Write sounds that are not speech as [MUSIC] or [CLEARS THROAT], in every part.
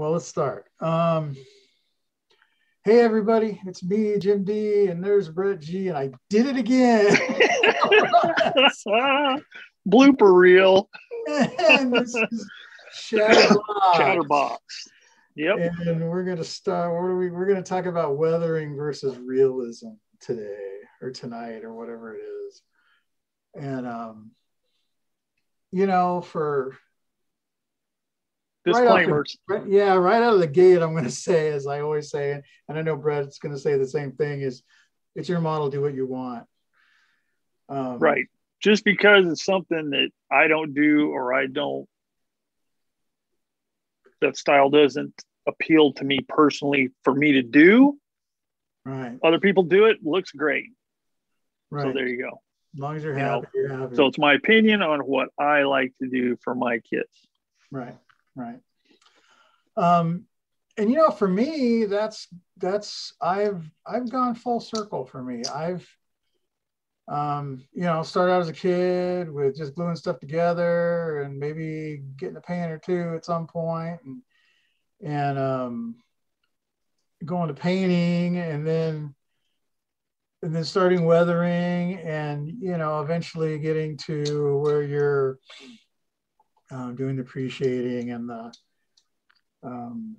Well, let's start. Um, hey, everybody, it's me, Jim D, and there's Brett G, and I did it again. [LAUGHS] Blooper reel. and this is Chatterbox. Chatterbox. Yep. And we're gonna start. What are we? We're gonna talk about weathering versus realism today, or tonight, or whatever it is. And um, you know, for disclaimers. Right, right, yeah, right out of the gate, I'm going to say, as I always say, and I know Brett's going to say the same thing: is it's your model, do what you want. Um, right. Just because it's something that I don't do or I don't, that style doesn't appeal to me personally for me to do. Right. Other people do it, looks great. Right. So there you go. As long as you're you happy, know, you're happy. So it's my opinion on what I like to do for my kids. Right right. Um and you know for me that's that's i've i've gone full circle for me. I've um you know started out as a kid with just gluing stuff together and maybe getting a paint or two at some point and and um going to painting and then and then starting weathering and you know eventually getting to where you're uh, doing the pre-shading and the um,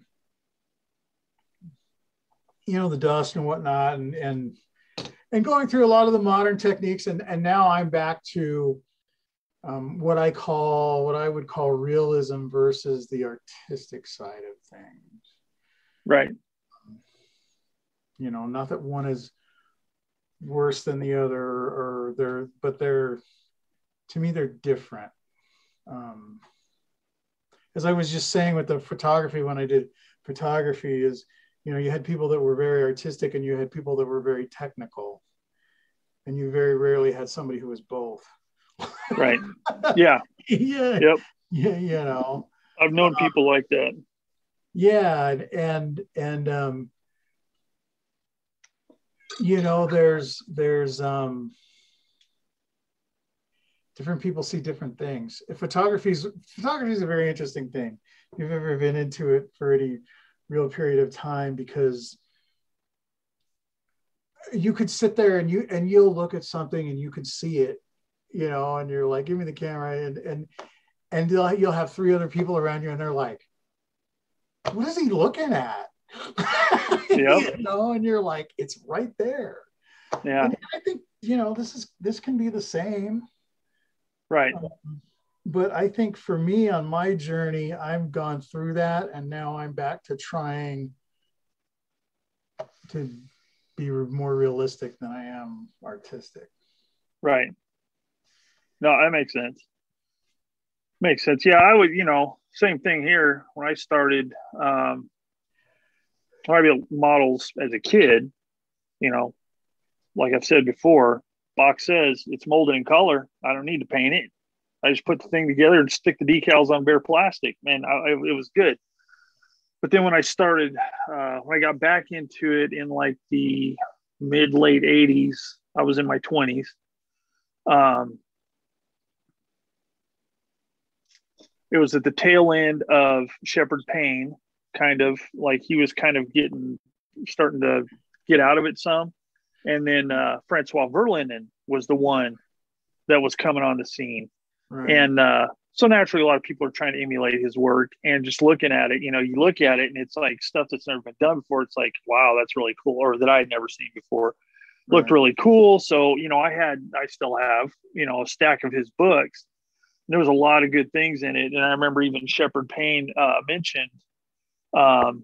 you know the dust and whatnot and and and going through a lot of the modern techniques. And and now i'm back to um, what i call what i would call realism versus the artistic side of things. Right. You know not that one is worse than the other or they're but they're to me they're different um, as I was just saying with the photography when I did photography is, you know, you had people that were very artistic and you had people that were very technical, and you very rarely had somebody who was both. Right. [LAUGHS] Yeah. yeah. Yep. Yeah. You know, I've known uh, people like that. Yeah, and and um, you know, there's there's um different people see different things. Photography is photography is a very interesting thing. If you've ever been into it for any real period of time, because you could sit there and you and you'll look at something and you can see it, you know, and you're like, give me the camera, and and and you'll, you'll have three other people around you, and they're like, what is he looking at? [LAUGHS] Yep. you know, and you're like, it's right there. Yeah. And I think you know this is this can be the same Right. Um, but I think for me on my journey, I've gone through that and now I'm back to trying to be more realistic than I am artistic. Right. No, that makes sense. Makes sense. Yeah, I would, you know, same thing here. When I started, um, when I built models as a kid, you know, like I've said before, box says it's molded in color. I don't need to paint it. I just put the thing together and stick the decals on bare plastic. Man, I, it was good. But then when I started, uh, when I got back into it in like the mid late 80s, I was in my 20s. Um, it was at the tail end of Sheperd Paine, kind of like he was kind of getting starting to get out of it some and then uh, Francois Verlinden was the one that was coming on the scene, right. and uh, so naturally, a lot of people are trying to emulate his work and just looking at it. You know, you look at it and it's like stuff that's never been done before. It's like, wow, that's really cool, or that I had never seen before. Right. Looked really cool. So you know, I had, I still have, you know, a stack of his books. There was a lot of good things in it, and I remember even Sheperd Paine uh, mentioned um,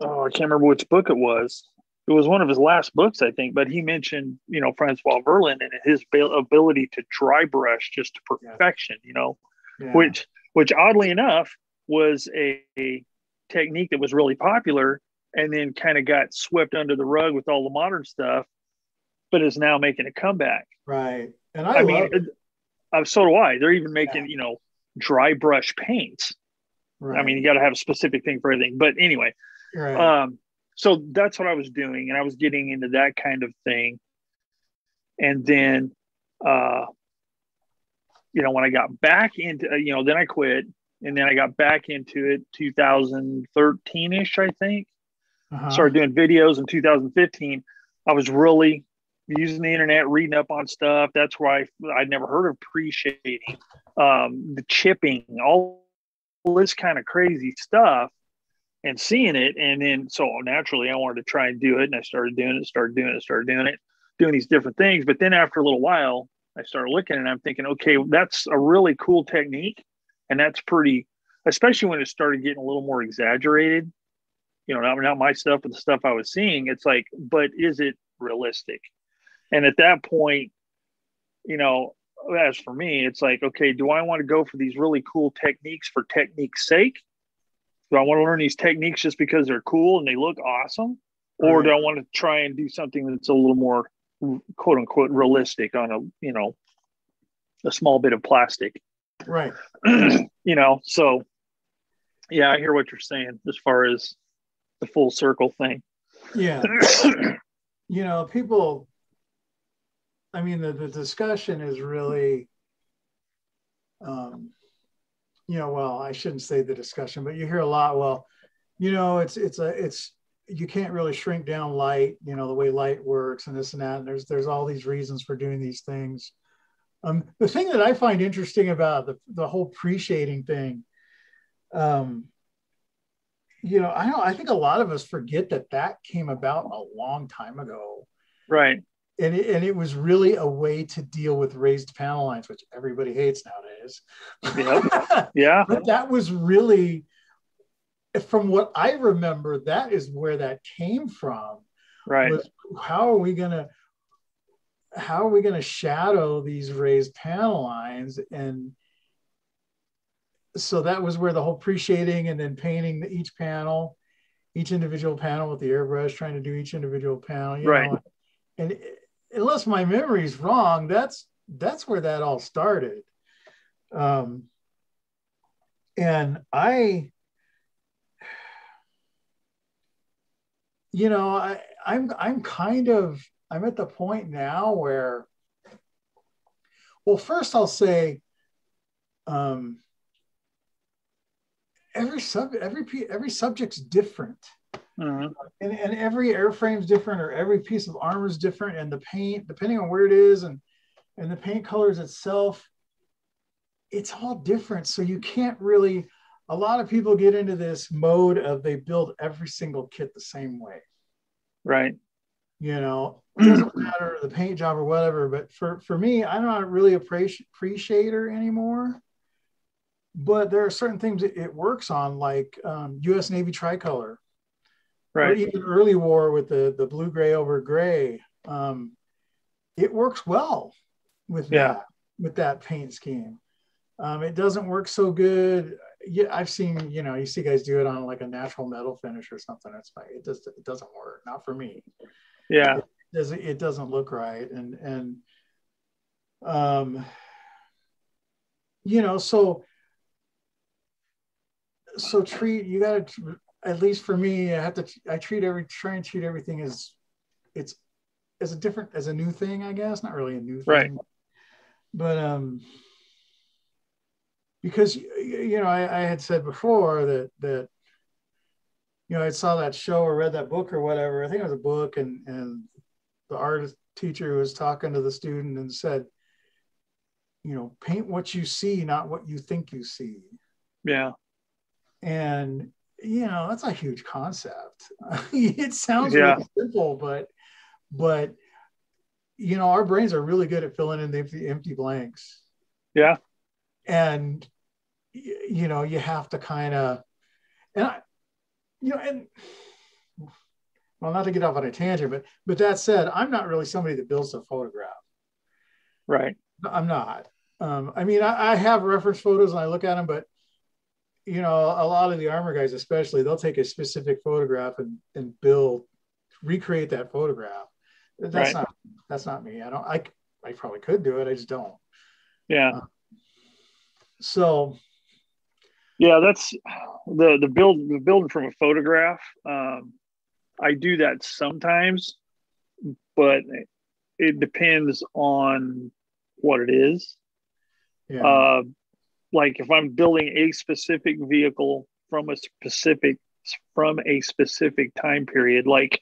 oh, I can't remember which book it was. It was one of his last books, I think, but he mentioned, you know, Francois Verlin and his ability to dry brush just to perfection, you know, yeah. which, which oddly enough was a, a technique that was really popular and then kind of got swept under the rug with all the modern stuff, but is now making a comeback. Right. And I, I mean, uh, so do I. They're even making, yeah. you know, dry brush paints. Right. I mean, you got to have a specific thing for everything. But anyway, Right. Um, so that's what I was doing, and I was getting into that kind of thing. And then, uh, you know, when I got back into, uh, you know, then I quit, and then I got back into it 2013 ish, I think. Uh-huh. Started doing videos in 2015. I was really using the internet, reading up on stuff. That's why I, would never heard of pre-shading, um, the chipping, all this kind of crazy stuff, and seeing it. And then, so naturally, I wanted to try and do it, and I started doing it, started doing it, started doing it, doing these different things. But then after a little while, I started looking, and I'm thinking, okay, that's a really cool technique, and that's pretty, especially when it started getting a little more exaggerated. You know, not, not my stuff, but the stuff I was seeing. It's like, but is it realistic? And at that point, you know, as for me, it's like, okay, do I want to go for these really cool techniques for technique's sake? Do I want to learn these techniques just because they're cool and they look awesome? Or do I want to try and do something that's a little more quote unquote realistic on a, you know, a small bit of plastic? Right. [CLEARS THROAT] you know, so yeah, I hear what you're saying as far as the full circle thing. Yeah. [CLEARS THROAT] you know, people I mean, the, the discussion is really, um, you know, well, I shouldn't say the discussion, but you hear a lot. Well, you know, it's it's a it's you can't really shrink down light. You know, the way light works and this and that. And there's there's all these reasons for doing these things. Um, the thing that I find interesting about the the whole pre-shading thing, um, you know, I don't. I think a lot of us forget that that came about a long time ago. Right and it, and it was really a way to deal with raised panel lines, which everybody hates nowadays. Yeah, [LAUGHS] yeah. but that was really, from what I remember, that is where that came from. Right. how are we gonna how are we gonna shadow these raised panel lines and so that was where the whole pre-shading and then painting each panel, each individual panel with the airbrush, trying to do each individual panel. right. Know, and unless my memory's wrong, that's that's where that all started. Um, and I, you know, I, I'm I'm kind of I'm at the point now where, well, first I'll say, um, every sub every every subject's different. Mm-hmm. And, and every airframe is different, or every piece of armor is different, and the paint, depending on where it is, and and the paint colors itself, it's all different. So you can't really. A lot of people get into this mode of they build every single kit the same way. Right. You know, it doesn't [CLEARS THROAT] matter the paint job or whatever. But for for me, I'm not really a pre shader anymore but there are certain things it, works on, like um, U.S. Navy tricolor right. or even early war with the the blue gray over gray. Um, it works well with yeah. that with that paint scheme. Um, it doesn't work so good. Yeah, I've seen you know you see guys do it on like a natural metal finish or something. It's like it just it doesn't work. Not for me. Yeah, it doesn't it doesn't look right and and um you know so so treat you got to at least for me, I have to I treat every try and treat everything as it's as a different as a new thing, I guess. Not really a new thing. Right. But um because you know, I, I had said before that that you know, I saw that show or read that book or whatever. I think it was a book, and and the art teacher was talking to the student and said, you know, paint what you see, not what you think you see. Yeah. And you know that's a huge concept. [LAUGHS] It sounds yeah. really simple but but you know our brains are really good at filling in the empty, empty blanks. Yeah. And you know you have to kind of and i you know and well not to get off on a tangent but but that said i'm not really somebody that builds a photograph. Right. I'm not. Um, i mean I, I have reference photos and i look at them but you know, a lot of the armor guys, especially, they'll take a specific photograph and, and build, recreate that photograph. That's right. not that's not me. I don't. I I probably could do it. I just don't. Yeah. Uh, so. Yeah, that's the the build the building from a photograph. Um, I do that sometimes, but it depends on what it is. Yeah. Uh, like if I'm building a specific vehicle from a specific from a specific time period, like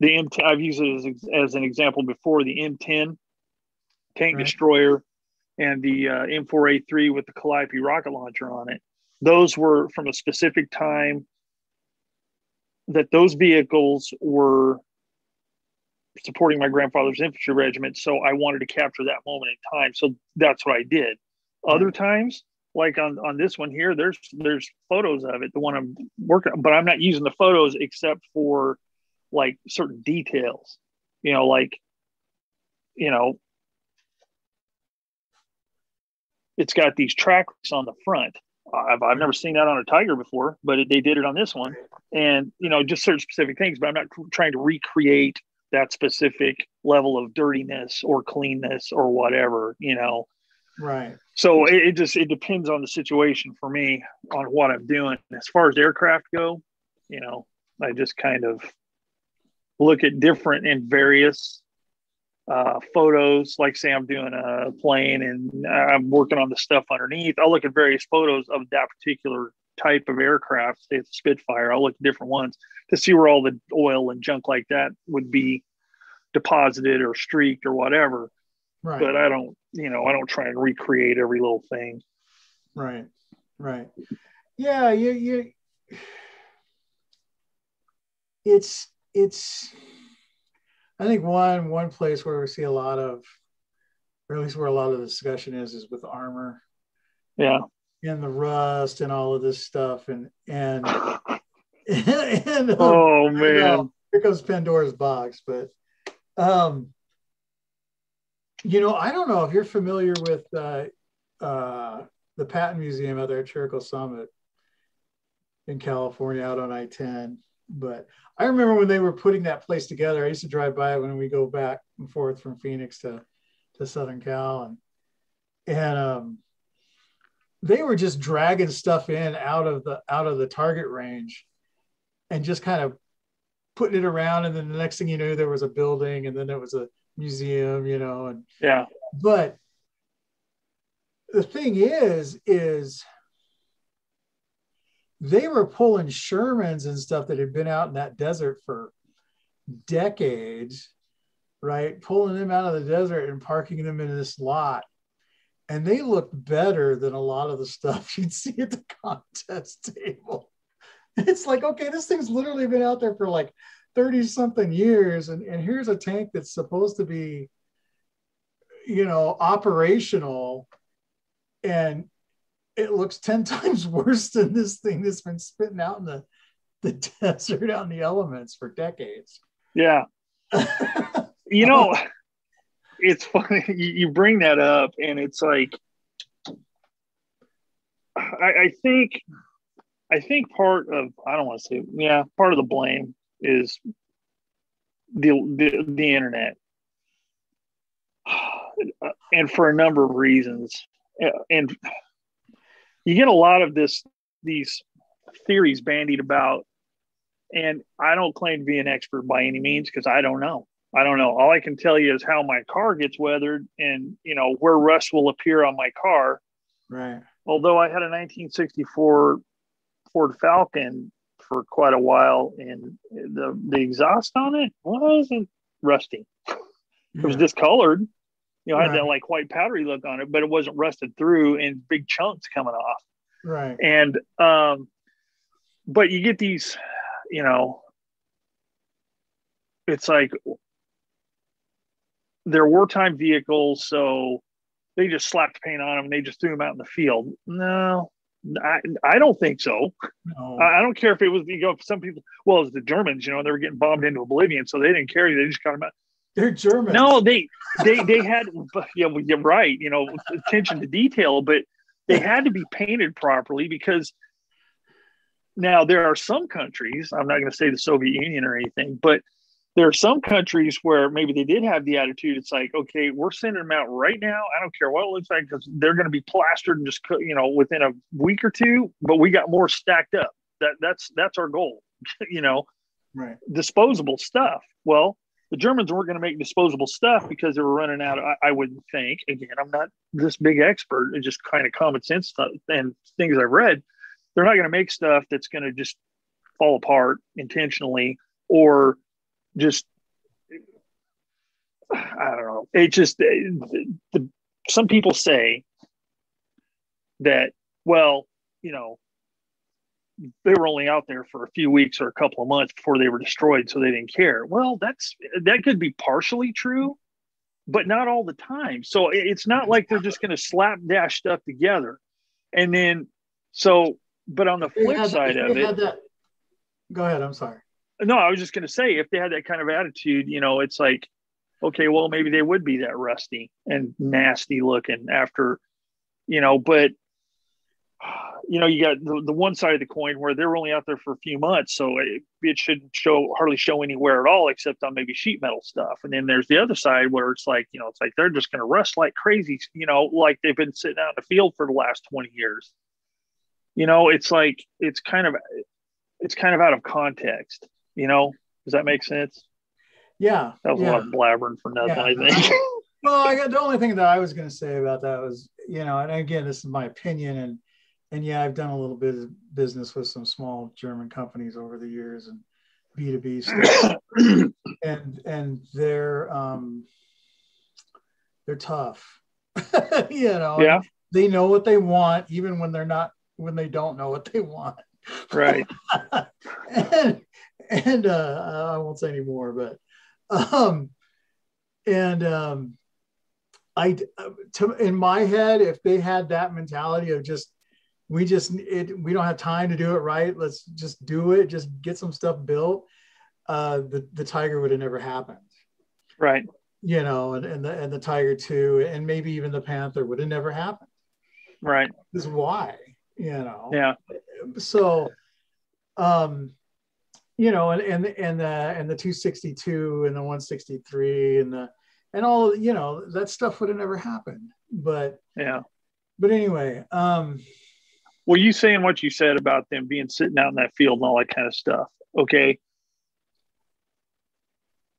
the M10, I've used it as, as an example before the M10 tank right. destroyer and the uh, M4A3 with the Calliope rocket launcher on it. Those were from a specific time that those vehicles were supporting my grandfather's infantry regiment. So I wanted to capture that moment in time. So that's what I did. Other times, like on, on this one here, there's there's photos of it, the one I'm working on, but I'm not using the photos except for like certain details. You know, like, you know, it's got these tracks on the front. I've, I've never seen that on a Tiger before, but it, they did it on this one. And, you know, just certain specific things, but I'm not trying to recreate that specific level of dirtiness or cleanness or whatever, you know. Right. So it, it, just it depends on the situation for me on what I'm doing. As far as aircraft go, you know, I just kind of look at different and various uh, photos. Like say I'm doing a plane and I'm working on the stuff underneath. I'll look at various photos of that particular type of aircraft, say it's Spitfire. I'll look at different ones to see where all the oil and junk like that would be deposited or streaked or whatever. Right. But I don't, you know, I don't try and recreate every little thing. Right. Right. Yeah. You, you, it's, it's, I think one, one place where we see a lot of, or at least where a lot of the discussion is, is with armor. Yeah. And the rust and all of this stuff. And, and, [LAUGHS] [LAUGHS] and, um, oh man, you know, here comes Pandora's box. But um, you know, I don't know if you're familiar with uh, uh, the Patton Museum out there at Chiriaco Summit in California, out on I-10. But I remember when they were putting that place together. I used to drive by it when we go back and forth from Phoenix to to Southern Cal, and and um, they were just dragging stuff in out of the out of the target range, and just kind of putting it around. And then the next thing you knew, there was a building, and then there was a museum, you know, and yeah. But the thing is, is they were pulling Shermans and stuff that had been out in that desert for decades, right? Pulling them out of the desert and parking them in this lot. And they looked better than a lot of the stuff [LAUGHS] you'd see at the contest table. It's like, okay, this thing's literally been out there for like 30 something years. And, and here's a tank that's supposed to be, you know, operational. And it looks 10 [LAUGHS] times worse than this thing that's been spitting out in the, the [LAUGHS] desert out in the elements for decades. Yeah. [LAUGHS] you know, it's funny you, you, bring that up, and it's like, I, I think, I think part of, I don't want to say, yeah, part of the blame is the, the, the internet. [SIGHS] And for a number of reasons. And you get a lot of this these theories bandied about. And i don't claim to be an expert by any means because i don't know. I don't know. All i can tell you is how my car gets weathered and you know where rust will appear on my car. Right. Although i had a 1964 ford falcon for quite a while and the the exhaust on it wasn't rusty it was discolored you know, I had that like white powdery look on it, but it wasn't rusted through and big chunks coming off. Right. And um, but you get these, you know, it's like they're wartime vehicles, so they just slapped paint on them and they just threw them out in the field. No, I, I don't think so. No. I, don't care if it was you know some people. Well, it's the Germans. You know, they were getting bombed into oblivion, so they didn't care. They just got them out. They're German. No, they they they had yeah, well, you're right. You know, attention to detail, but they had to be painted properly because now there are some countries. I'm not going to say the Soviet Union or anything, but there are some countries where maybe they did have the attitude. It's like, okay, we're sending them out right now. I don't care what it looks like because they're going to be plastered and just you know within a week or two. But we got more stacked up. That that's that's our goal. [LAUGHS] you know, right? Disposable stuff. Well, the Germans weren't going to make disposable stuff because they were running out. Of, I, I wouldn't think. Again, I'm not this big expert. It's just kind of common sense stuff and things I've read. They're not going to make stuff that's going to just fall apart intentionally or just I don't know. It just the, the, some people say that well, you know, they were only out there for a few weeks or a couple of months before they were destroyed, so they didn't care. Well, that's that could be partially true, but not all the time. So it's not like they're just going to slap dash stuff together, and then so. But on the flip side of it, that, go ahead. I'm sorry. No, I was just going to say if they had that kind of attitude, you know, it's like, okay, well, maybe they would be that rusty and nasty looking after, you know, but [SIGHS] you know, you got the, the one side of the coin where they're only out there for a few months, so it, it shouldn't show hardly show anywhere at all, except on maybe sheet metal stuff. And then there's the other side where it's like, you know, it's like they're just going to rust like crazy, you know, like they've been sitting out in the field for the last 20 years. You know, it's like it's kind of it's kind of out of context. You know, does that make sense? Yeah, that was yeah. a lot of blabbering for nothing. Yeah. I think. [LAUGHS] well, I got the only thing that I was going to say about that was, you know, and again, this is my opinion, and and yeah, I've done a little bit of business with some small German companies over the years and B two B [CLEARS THROAT] stuff, and and they're um, they're tough, [LAUGHS] you know. Yeah. They know what they want, even when they're not when they don't know what they want. Right. [LAUGHS] and [LAUGHS] and uh, I won't say any more, but um, and um, I to, in my head, if they had that mentality of just we just it we don't have time to do it right let's just do it just get some stuff built uh the the tiger would have never happened. Right. You know and, and the and the tiger too and maybe even the panther would have never happened. Right. This is why you know? Yeah. So um you know and and and the and the 262 and the 163 and the and all you know that stuff would have never happened but yeah but anyway um well, you saying what you said about them being sitting out in that field and all that kind of stuff. Okay.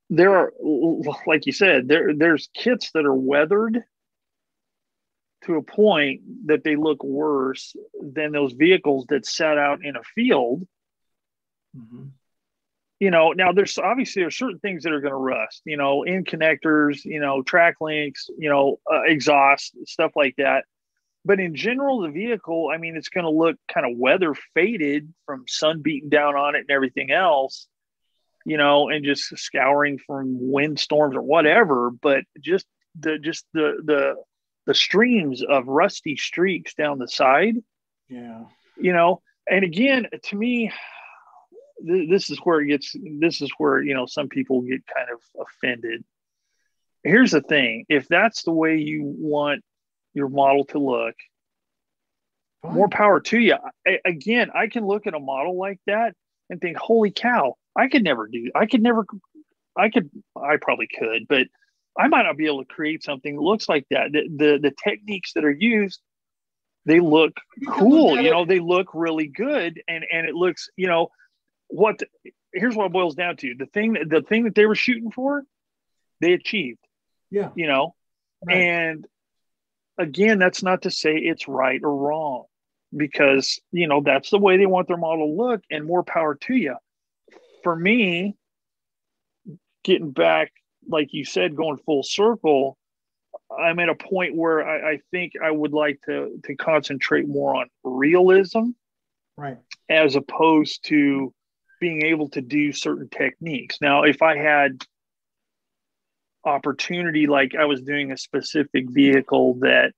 There are, like you said, there there's kits that are weathered to a point that they look worse than those vehicles that sat out in a field. Mm-hmm. You know, now there's obviously there's certain things that are going to rust. You know, in connectors, you know, track links, you know, uh, exhaust stuff like that but in general, the vehicle, I mean, it's going to look kind of weather faded from sun beating down on it and everything else, you know, and just scouring from windstorms or whatever. But just the just the the the streams of rusty streaks down the side. Yeah. You know, and again, to me, th- this is where it gets. This is where you know some people get kind of offended. Here's the thing: if that's the way you want your model to look. Fine. More power to you. I, again, I can look at a model like that and think, holy cow, I could never do, I could never, I could, I probably could, but I might not be able to create something that looks like that. The, the, the techniques that are used, they look you cool. Look you know, they look really good. And, and it looks, you know, what, here's what it boils down to. The thing, the thing that they were shooting for, they achieved. Yeah. You know, right. and again, that's not to say it's right or wrong because, you know, that's the way they want their model to look and more power to you. For me, getting back, like you said, going full circle, I'm at a point where I, I think I would like to, to concentrate more on realism. Right. As opposed to being able to do certain techniques. Now, if I had opportunity like i was doing a specific vehicle that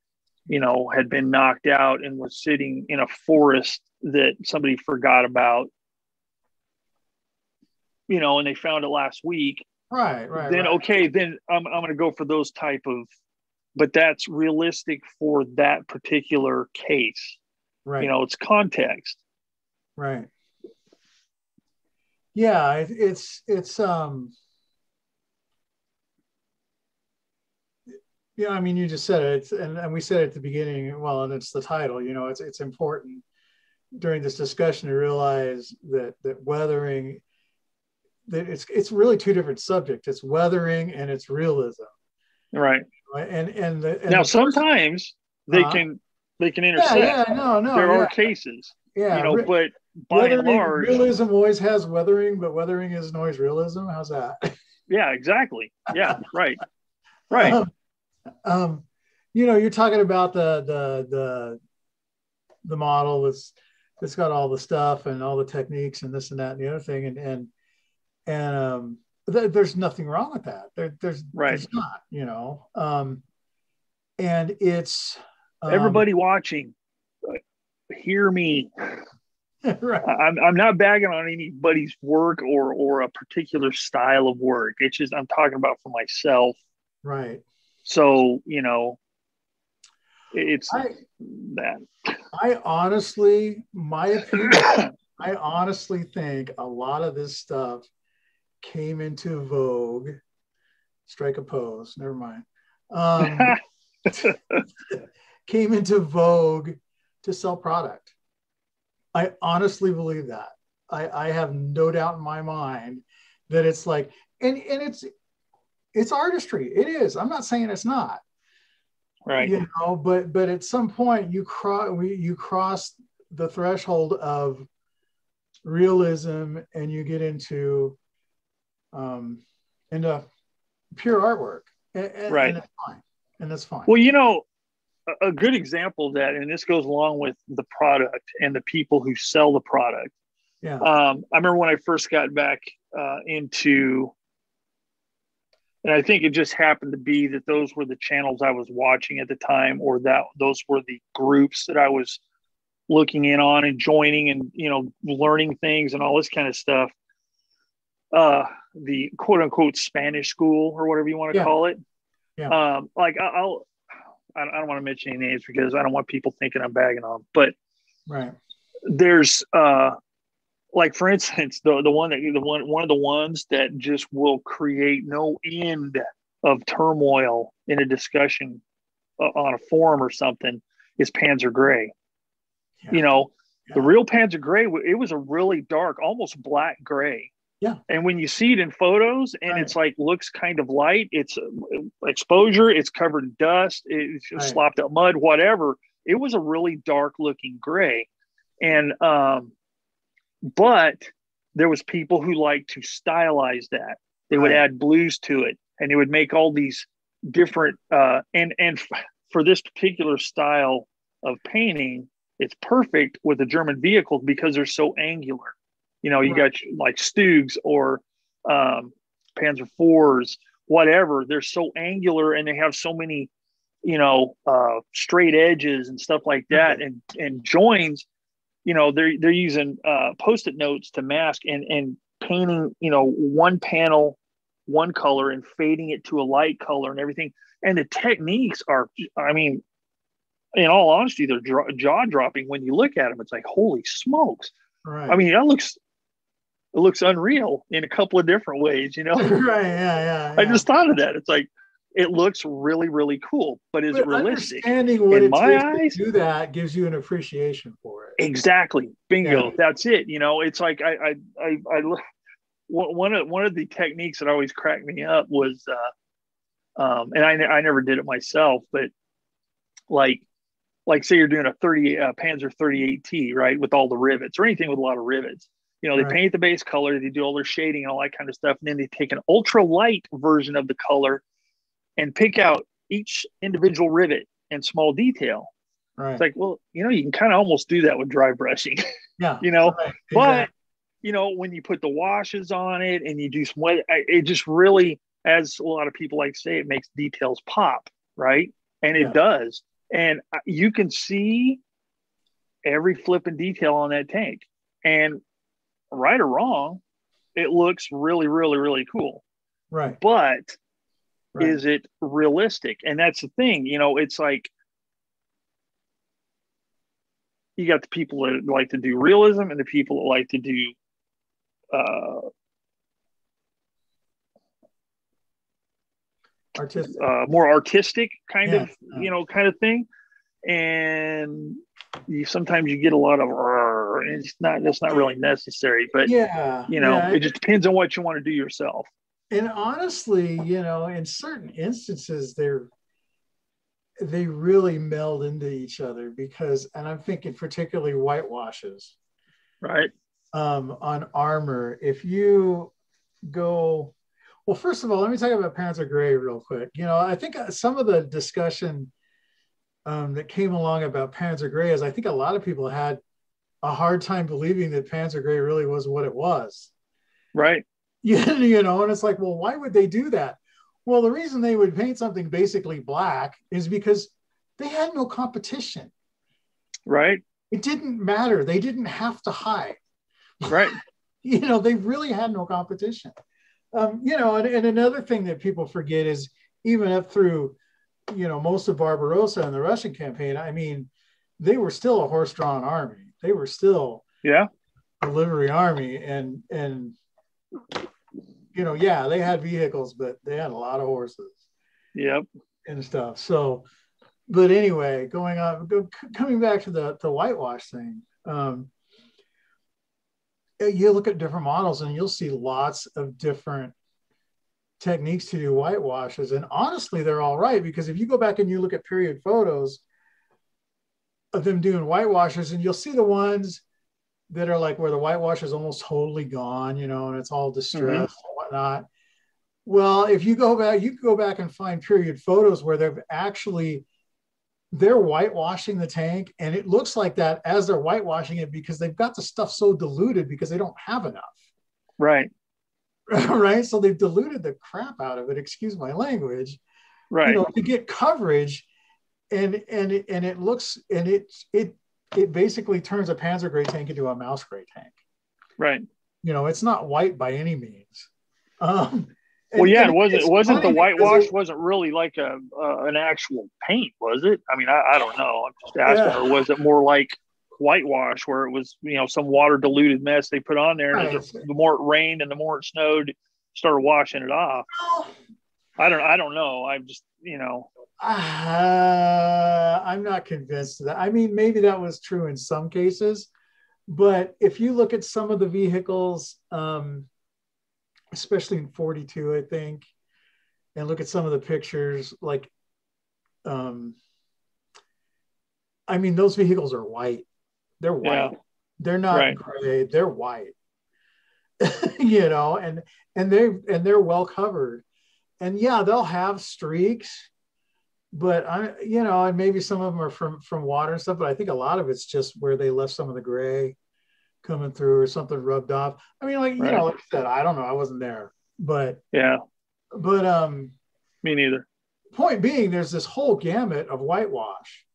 you know had been knocked out and was sitting in a forest that somebody forgot about you know and they found it last week right right then right. okay then i'm, I'm going to go for those type of but that's realistic for that particular case right you know it's context right yeah it's it's um Yeah, I mean, you just said it, and, and we said at the beginning. Well, and it's the title. You know, it's it's important during this discussion to realize that that weathering that it's it's really two different subjects. It's weathering and it's realism. Right. Right. And and, the, and now the sometimes they uh, can they can intersect. Yeah, yeah, no, no. There yeah. are cases. Yeah. You know, but by weathering, and large, realism always has weathering, but weathering is noise realism. How's that? [LAUGHS] Yeah, exactly. Yeah, right. [LAUGHS] Right. Um, um, you know, you're talking about the the the the model that's it's got all the stuff and all the techniques and this and that and the other thing and and and um th- there's nothing wrong with that there, there's right there's not you know um and it's um, everybody watching hear me [LAUGHS] right. I'm, I'm not bagging on anybody's work or or a particular style of work it's just i'm talking about for myself right so you know it's I, that I honestly, my [COUGHS] opinion, I honestly think a lot of this stuff came into vogue. Strike a pose. Never mind. Um, [LAUGHS] [LAUGHS] came into vogue to sell product. I honestly believe that. I, I have no doubt in my mind that it's like, and, and it's it's artistry. It is. I'm not saying it's not right you know but but at some point you cross you cross the threshold of realism and you get into um into pure artwork and, right and that's fine and that's fine well you know a good example of that and this goes along with the product and the people who sell the product yeah um, i remember when i first got back uh, into and I think it just happened to be that those were the channels I was watching at the time, or that those were the groups that I was looking in on and joining and you know learning things and all this kind of stuff. Uh, the quote unquote Spanish school or whatever you want to yeah. call it. Yeah. Um, like I'll, I don't want to mention any names because I don't want people thinking I'm bagging on. But right, there's uh, like for instance, the the one that the one one of the ones that just will create no end of turmoil in a discussion uh, on a forum or something is Panzer Gray. Yeah. You know, yeah. the real Panzer Gray, it was a really dark, almost black gray. Yeah. And when you see it in photos and right. it's like looks kind of light, it's uh, exposure, it's covered in dust, it's right. slopped up mud, whatever. It was a really dark looking gray. And um, but there was people who liked to stylize that they would add blues to it and they would make all these different uh, and and for this particular style of painting it's perfect with the german vehicles because they're so angular you know you right. got like stugs or um, panzer fours whatever they're so angular and they have so many you know uh, straight edges and stuff like that mm-hmm. and and joins you know they're they're using uh, post-it notes to mask and and painting you know one panel one color and fading it to a light color and everything and the techniques are i mean in all honesty they're jaw dropping when you look at them it's like holy smokes right. i mean that looks it looks unreal in a couple of different ways you know? [LAUGHS] Right yeah, yeah, yeah. i just thought of that. It's like it looks really really cool but is but it realistic. understanding what in it my eyes do that gives you an appreciation for it. Exactly. Bingo. Yeah. that's it you know? It's like i i i, I look one of one of the techniques that always cracked me up was uh um and i i never did it myself but like like say you're doing a 30 uh, panzer 38t right with all the rivets or anything with a lot of rivets you know they right. paint the base color they do all their shading and all that kind of stuff and then they take an ultra light version of the color and pick out each individual rivet and small detail. Right. It's like, well, you know, you can kind of almost do that with dry brushing. [LAUGHS] Yeah. you know, right. but you know, when you put the washes on it and you do some wet, it just really, as a lot of people like say, it makes details pop, right? And it yeah. does. And uh, you can see every flipping detail on that tank. And right or wrong, it looks really, really, really cool. Right. But Right. Is it realistic? And that's the thing, you know, it's like you got the people that like to do realism and the people that like to do uh, artistic. Uh, more artistic kind yeah. of, you know, kind of thing. And you sometimes you get a lot of or it's not that's not really necessary. But yeah, you know, yeah. it just depends on what you want to do yourself. And honestly, you know, in certain instances, they're they really meld into each other because, and I'm thinking particularly whitewashes, right? Um, on armor, if you go, well, first of all, let me talk about Panzer Gray real quick. You know, I think uh, some of the discussion um, that came along about Panzer Gray is I think a lot of people had a hard time believing that Panzer Gray really was what it was. Right. Yeah, [LAUGHS] you know, and it's like, well, why would they do that? Well, the reason they would paint something basically black is because they had no competition. Right. It didn't matter. They didn't have to hide. Right. [LAUGHS] you know, they really had no competition. Um, you know, and, and another thing that people forget is even up through, you know, most of Barbarossa and the Russian campaign, I mean, they were still a horse-drawn army. They were still yeah a livery army, and and you know, yeah, they had vehicles, but they had a lot of horses. Yep. And stuff. So, but anyway, going on, go, coming back to the the whitewash thing. Um, you look at different models and you'll see lots of different techniques to do whitewashes. And honestly, they're all right because if you go back and you look at period photos of them doing whitewashes, and you'll see the ones that are like where the whitewash is almost totally gone, you know, and it's all distressed mm-hmm. and whatnot. Well, if you go back, you can go back and find period photos where they've actually they're whitewashing the tank, and it looks like that as they're whitewashing it because they've got the stuff so diluted because they don't have enough. Right. [LAUGHS] right. So they've diluted the crap out of it. Excuse my language. Right. You know, to get coverage, and and and it looks and it it it basically turns a Panzer Gray tank into a Mouse Gray tank. Right. You know, it's not white by any means. Um, well, yeah, it wasn't. It wasn't the whitewash it, wasn't really like a uh, an actual paint, was it? I mean, I, I don't know. I'm just asking. Yeah. Or was it more like whitewash, where it was you know some water diluted mess they put on there, and the, the more it rained and the more it snowed, started washing it off. I don't. I don't know. I'm just you know. Uh, I'm not convinced of that. I mean, maybe that was true in some cases, but if you look at some of the vehicles, um, especially in 42, I think, and look at some of the pictures, like, um, I mean, those vehicles are white. They're white. Yeah. They're not right. gray. They're white. [LAUGHS] you know, and and they and they're well covered. And yeah, they'll have streaks but I, you know, and maybe some of them are from from water and stuff. But I think a lot of it's just where they left some of the gray coming through or something rubbed off. I mean, like right. you know, like I said, I don't know, I wasn't there, but yeah, but um, me neither. Point being, there's this whole gamut of whitewash.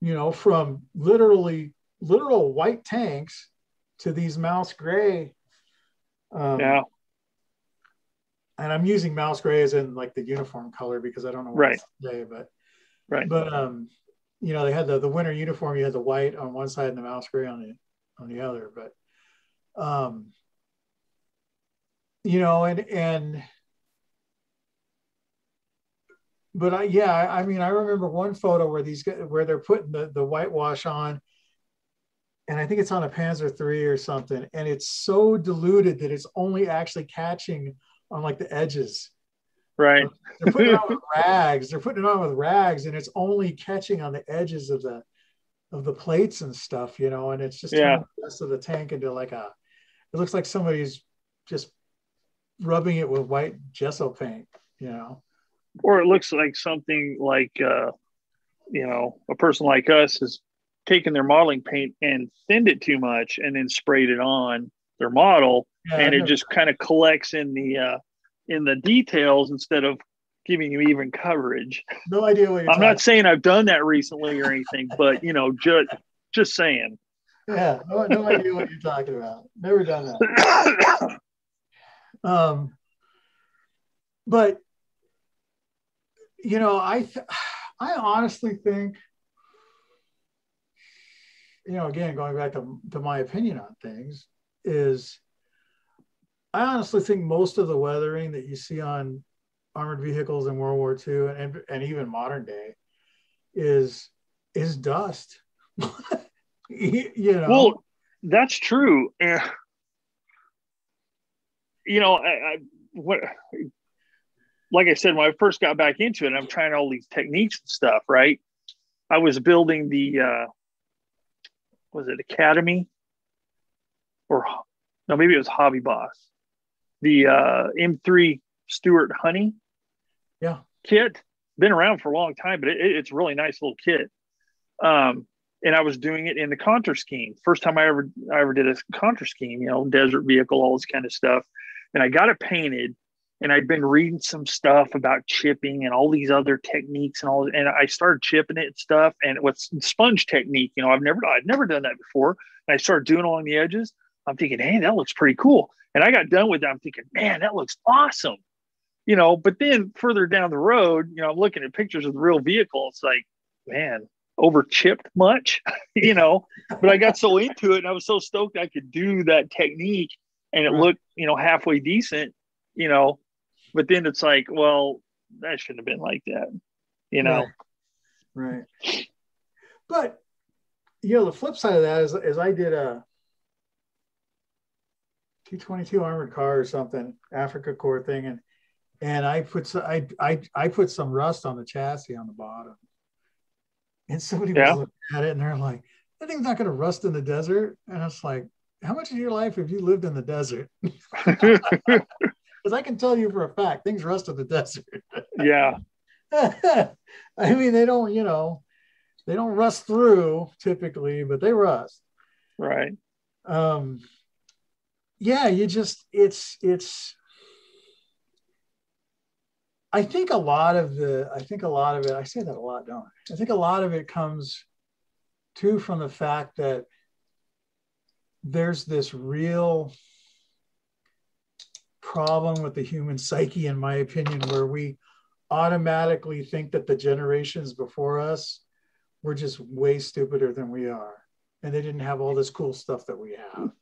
You know, from literally literal white tanks to these mouse gray. Um, yeah and I'm using mouse gray as in like the uniform color because I don't know what right. today, but right. But um, you know, they had the the winter uniform. You had the white on one side and the mouse gray on the on the other. But um, you know, and and but I, yeah, I mean, I remember one photo where these where they're putting the the whitewash on, and I think it's on a Panzer three or something, and it's so diluted that it's only actually catching on like the edges. Right. They're putting it on with rags. They're putting it on with rags, and it's only catching on the edges of the of the plates and stuff, you know. And it's just yeah. the rest of the tank into like a. It looks like somebody's just rubbing it with white gesso paint, you know. Or it looks like something like, uh, you know, a person like us has taken their modeling paint and thinned it too much, and then sprayed it on their model yeah, and it just kind of collects in the uh, in the details instead of giving you even coverage. No idea what you're talking about. I'm not saying I've done that recently or anything, but you know, just just saying. Yeah, no, no idea what you're talking about. Never done that. [COUGHS] um, but you know, I th- [SIGHS] I honestly think, you know, again going back to, to my opinion on things is I honestly think most of the weathering that you see on armored vehicles in World War II and, and even modern day is is dust. [LAUGHS] you know. Well, that's true. Uh, you know, I, I, what, like I said, when I first got back into it, I'm trying all these techniques and stuff. Right, I was building the uh, was it Academy or no, maybe it was Hobby Boss, the uh, M3 Stuart Honey, yeah, kit. Been around for a long time, but it, it's a really nice little kit. Um, and I was doing it in the Caunter scheme. First time I ever I ever did a Caunter scheme, you know, desert vehicle, all this kind of stuff. And I got it painted and I'd been reading some stuff about chipping and all these other techniques and all and I started chipping it and stuff and with sponge technique, you know, I've never I'd never done that before. And I started doing along the edges. I'm thinking, hey, that looks pretty cool. And I got done with that. I'm thinking, man, that looks awesome. You know, but then further down the road, you know, I'm looking at pictures of the real vehicle. It's like, man, over chipped much, [LAUGHS] you know. But I got so into it and I was so stoked I could do that technique and it looked, you know, halfway decent, you know. But then it's like, well, that shouldn't have been like that, you know. Right. right. But you know, the flip side of that is, is I did a T22 armored car or something, Africa Korps thing, and and I put some, I, I I put some rust on the chassis on the bottom. And somebody yeah. was looking at it and they're like, that thing's not going to rust in the desert. And it's like, how much of your life have you lived in the desert? [LAUGHS] [LAUGHS] Because I can tell you for a fact, things rust in the [LAUGHS] desert. yeah. [LAUGHS] I mean, they don't, you know, they don't rust through typically, but they rust. Right. Um, yeah, you just it's it's I think a lot of the I think a lot of it I say that a lot, don't I? I think a lot of it comes too from the fact that there's this real problem with the human psyche, in my opinion, where we automatically think that the generations before us were just way stupider than we are. And they didn't have all this cool stuff that we have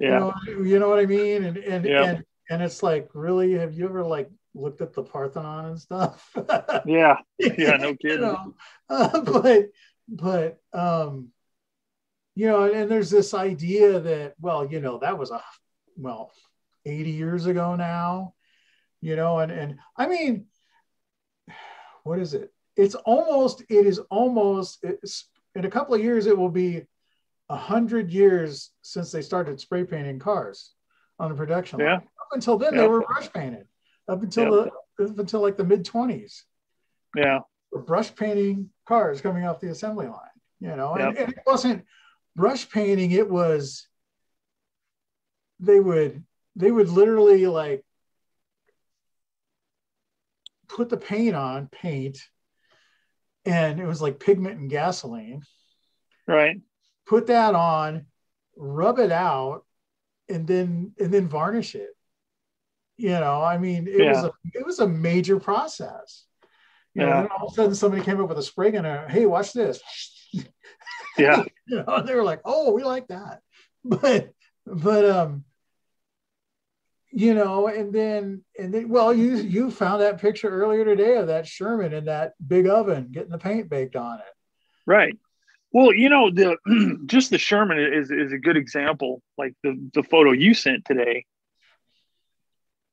yeah you know, you know what i mean and and, yeah. and and it's like really have you ever like looked at the parthenon and stuff [LAUGHS] yeah yeah no [LAUGHS] kidding you know? uh, [LAUGHS] but but um you know and there's this idea that well you know that was a well 80 years ago now you know and and i mean what is it it's almost it is almost it's in a couple of years it will be a hundred years since they started spray painting cars on the production yeah. line. Up until then, they were brush painted. Up until the up until like the mid twenties. Yeah, brush painting cars coming off the assembly line. You know, and, and it wasn't brush painting. It was they would they would literally like put the paint on paint and it was like pigment and gasoline right put that on, rub it out, and then and then varnish it. You know, I mean, it yeah. was a it was a major process. You yeah. know, all of a sudden somebody came up with a spray gun and hey, watch this. Yeah. [LAUGHS] you know, they were like, oh, we like that. [LAUGHS] But but um you know, and then and then well, you you found that picture earlier today of that Sherman in that big oven getting the paint baked on it. Right. Well, you know, the [CLEARS THROAT] just the Sherman is is a good example. Like the the photo you sent today.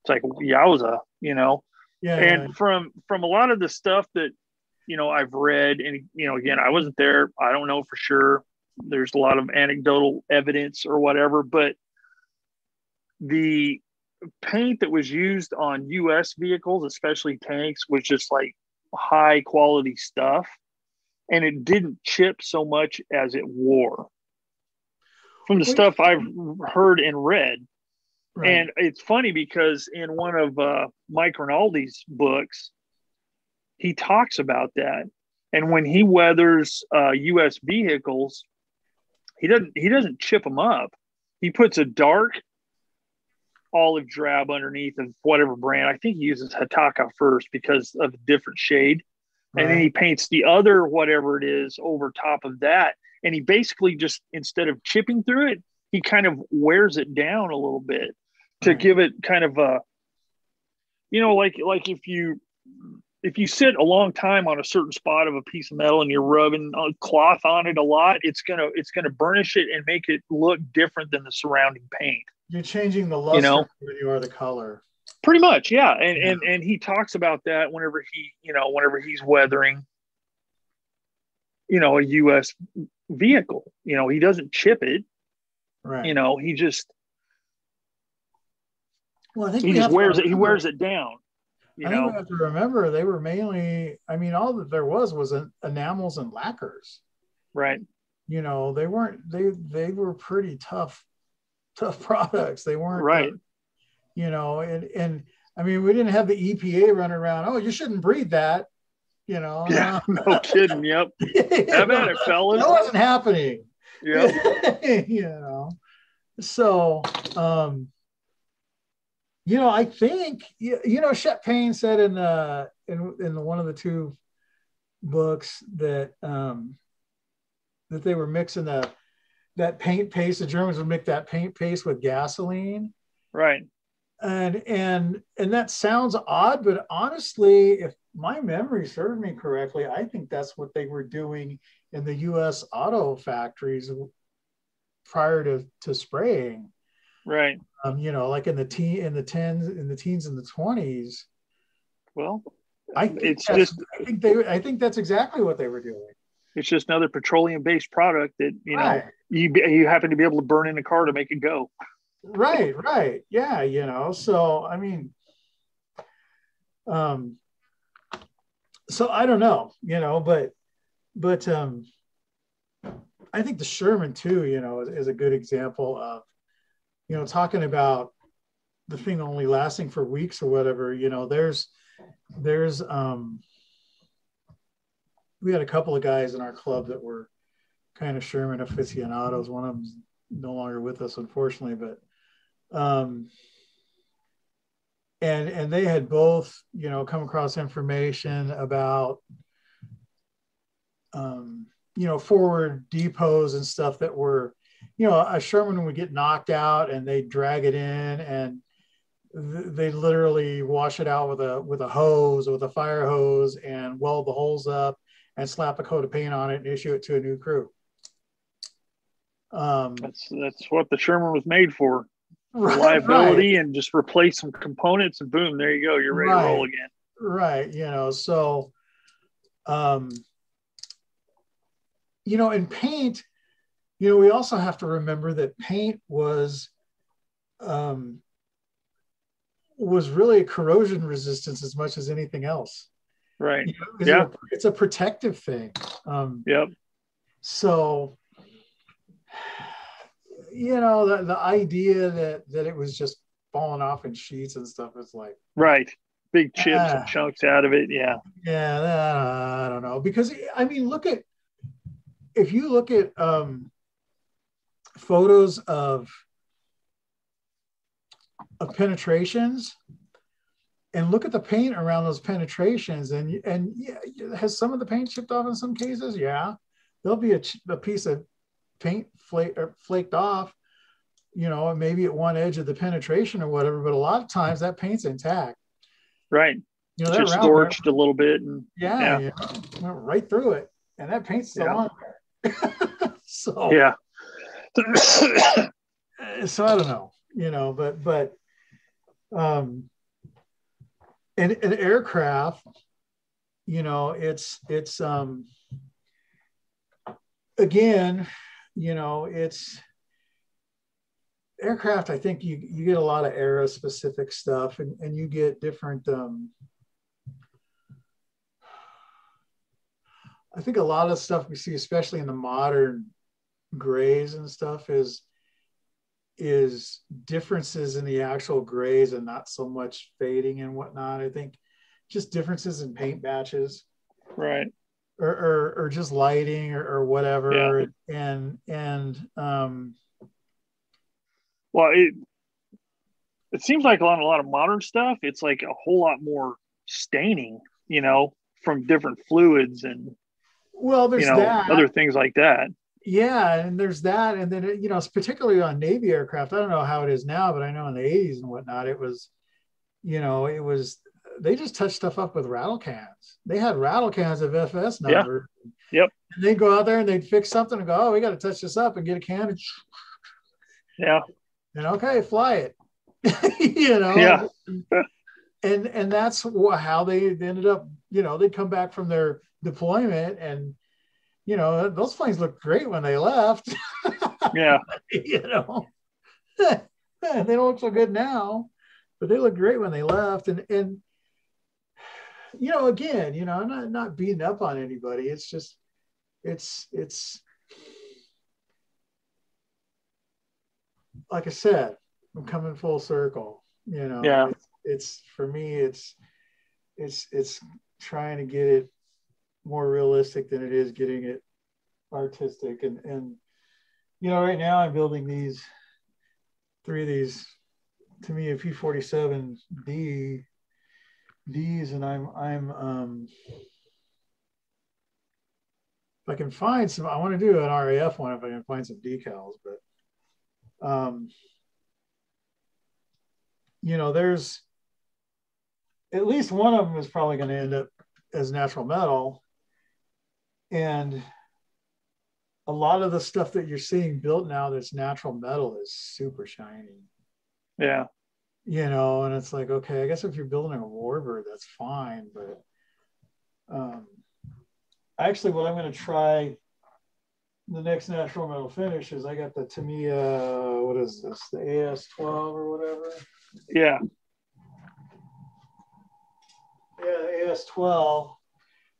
It's like yowza, you know. Yeah. And from from a lot of the stuff that you know I've read, and you know, again, I wasn't there. I don't know for sure. There's a lot of anecdotal evidence or whatever, but the paint that was used on U.S. vehicles, especially tanks, was just like high quality stuff and it didn't chip so much as it wore from the stuff I've heard and read. Right. And it's funny because in one of uh, Mike Rinaldi's books, he talks about that. And when he weathers uh, U.S. vehicles, he doesn't he doesn't chip them up. He puts a dark olive drab underneath of whatever brand. I think he uses Hataka first because of the different shade and then he paints the other whatever it is over top of that and he basically just instead of chipping through it he kind of wears it down a little bit to right. give it kind of a you know like like if you if you sit a long time on a certain spot of a piece of metal and you're rubbing a cloth on it a lot, it's gonna it's gonna burnish it and make it look different than the surrounding paint. You're changing the luster You know? than you are the color. Pretty much, yeah. And and and he talks about that whenever he, you know, whenever he's weathering, you know, a U.S. vehicle. You know, he doesn't chip it. Right. You know, he just well, I think he just wears it. He wears it down. You I know, have to remember they were mainly. I mean, all that there was was en- enamels and lacquers. right? You know, they weren't. They they were pretty tough, tough [LAUGHS] products. They weren't. uh, Right. you know, and and I mean, we didn't have the EPA running around. Oh, you shouldn't breathe that. You know. Yeah, [LAUGHS] no kidding. Yep. [LAUGHS] Have at it, fellas. That wasn't happening. Yep. you know so um you know i think you, you know Shep Paine said in uh in in the, one of the two books that um that they were mixing the that paint paste the germans would mix that paint paste with gasoline Right. and and and that sounds odd but honestly if my memory served me correctly i think that's what they were doing in the us auto factories prior to to spraying Right. um you know like in the teen in the tens in the teens and the 20s Well, i think It's that's- just- i think they i think that's exactly what they were doing it's just another petroleum-based product that you know you you happen to be able to burn in a car to make it go. right right yeah you know so i mean um so i don't know you know but but um i think the sherman too you know is, is a good example of you know talking about the thing only lasting for weeks or whatever you know there's there's um we had a couple of guys in our club that were kind of sherman aficionados. One of them's no longer with us unfortunately but um, and and they had both you know come across information about um, you know forward depots and stuff that were you know a Sherman would get knocked out and they drag it in and th- they literally wash it out with a with a hose with a fire hose and weld the holes up and slap a coat of paint on it and issue it to a new crew. Um, That's that's what the Sherman was made for. [LAUGHS] right, Reliability and just replace some components and boom, there you go. You're ready Right. to roll again. right you know so um you know in paint you know we also have to remember that paint was um was really a corrosion resistance as much as anything else Right. you know, Yeah. it's a- it's a protective thing um Yep. so you know the, the idea that that it was just falling off in sheets and stuff is like Right. Big chips Ah. and chunks out of it. Yeah. Yeah, uh, I don't know because I mean, look at if you look at um, photos of of penetrations and look at the paint around those penetrations and and yeah, has some of the paint chipped off in some cases? Yeah, there'll be a, a piece of paint flake, or uh, flaked off, you know, maybe at one edge of the penetration or whatever. But a lot of times that paint's intact. Right. You know, just scorched a little bit and yeah, Yeah. you know, went right through it, and that paint's still Yeah. on there. [LAUGHS] so, yeah. [COUGHS] so I don't know, you know, but but, um, an, an aircraft, you know, it's it's um, again, you know, it's aircraft. I think you you get a lot of era specific stuff, and and you get different um I think a lot of stuff we see, especially in the modern grays and stuff, is is differences in the actual grays and not so much fading and whatnot. I think just differences in paint batches right. or or, or just lighting or, or whatever. And and um Well, it it seems like on a lot of modern stuff, it's like a whole lot more staining, you know, from different fluids and well there's you know that. other things like that. Yeah, and there's that, and then you know, it's particularly on Navy aircraft. I don't know how it is now, but I know in the 80s and whatnot, it was, you know, it was they just touch stuff up with rattle cans. They had rattle cans of FS number. Yeah. Yep. And they'd go out there and they'd fix something and go, oh, we got to touch this up and get a can. And [LAUGHS] yeah. And okay, fly it. [LAUGHS] you know. Yeah. [LAUGHS] and and that's how they ended up. You know, they'd come back from their deployment and you know those planes looked great when they left. [LAUGHS] yeah. you know. [LAUGHS] they don't look so good now, but they look great when they left. And and you know, again, you know, I'm not not beating up on anybody. It's just it's it's like I said, I'm coming full circle. You know, yeah. It's, it's for me. It's it's it's trying to get it more realistic than it is getting it artistic. And and you know, right now I'm building these three of these. To me, a P47D D's, and I'm I'm um if I can find some, I want to do an RAF one if I can find some decals, but um, you know, there's at least one of them is probably going to end up as natural metal. And a lot of the stuff that you're seeing built now that's natural metal is super shiny. Yeah. You know, and it's like, okay, I guess if you're building a warbird, that's fine. But um, actually, what I'm going to try the next natural metal finish is I got the Tamiya, what is this, the AS12 or whatever? Yeah. Yeah, AS12.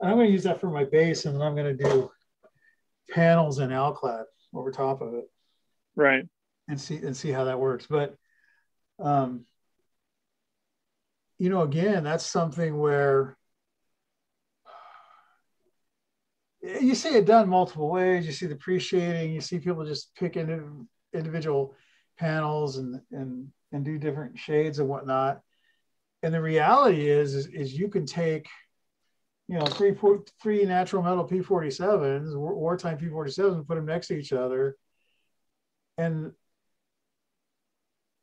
I'm going to use that for my base, and then I'm going to do panels and Alclad over top of it. Right. And see and see how that works. But um, you know, again, that's something where you see it done multiple ways. You see the pre-shading. You see people just pick into individual panels and and and do different shades and whatnot. And the reality is, is, is you can take, you know, three three natural metal P47s, wartime P47s, and put them next to each other, and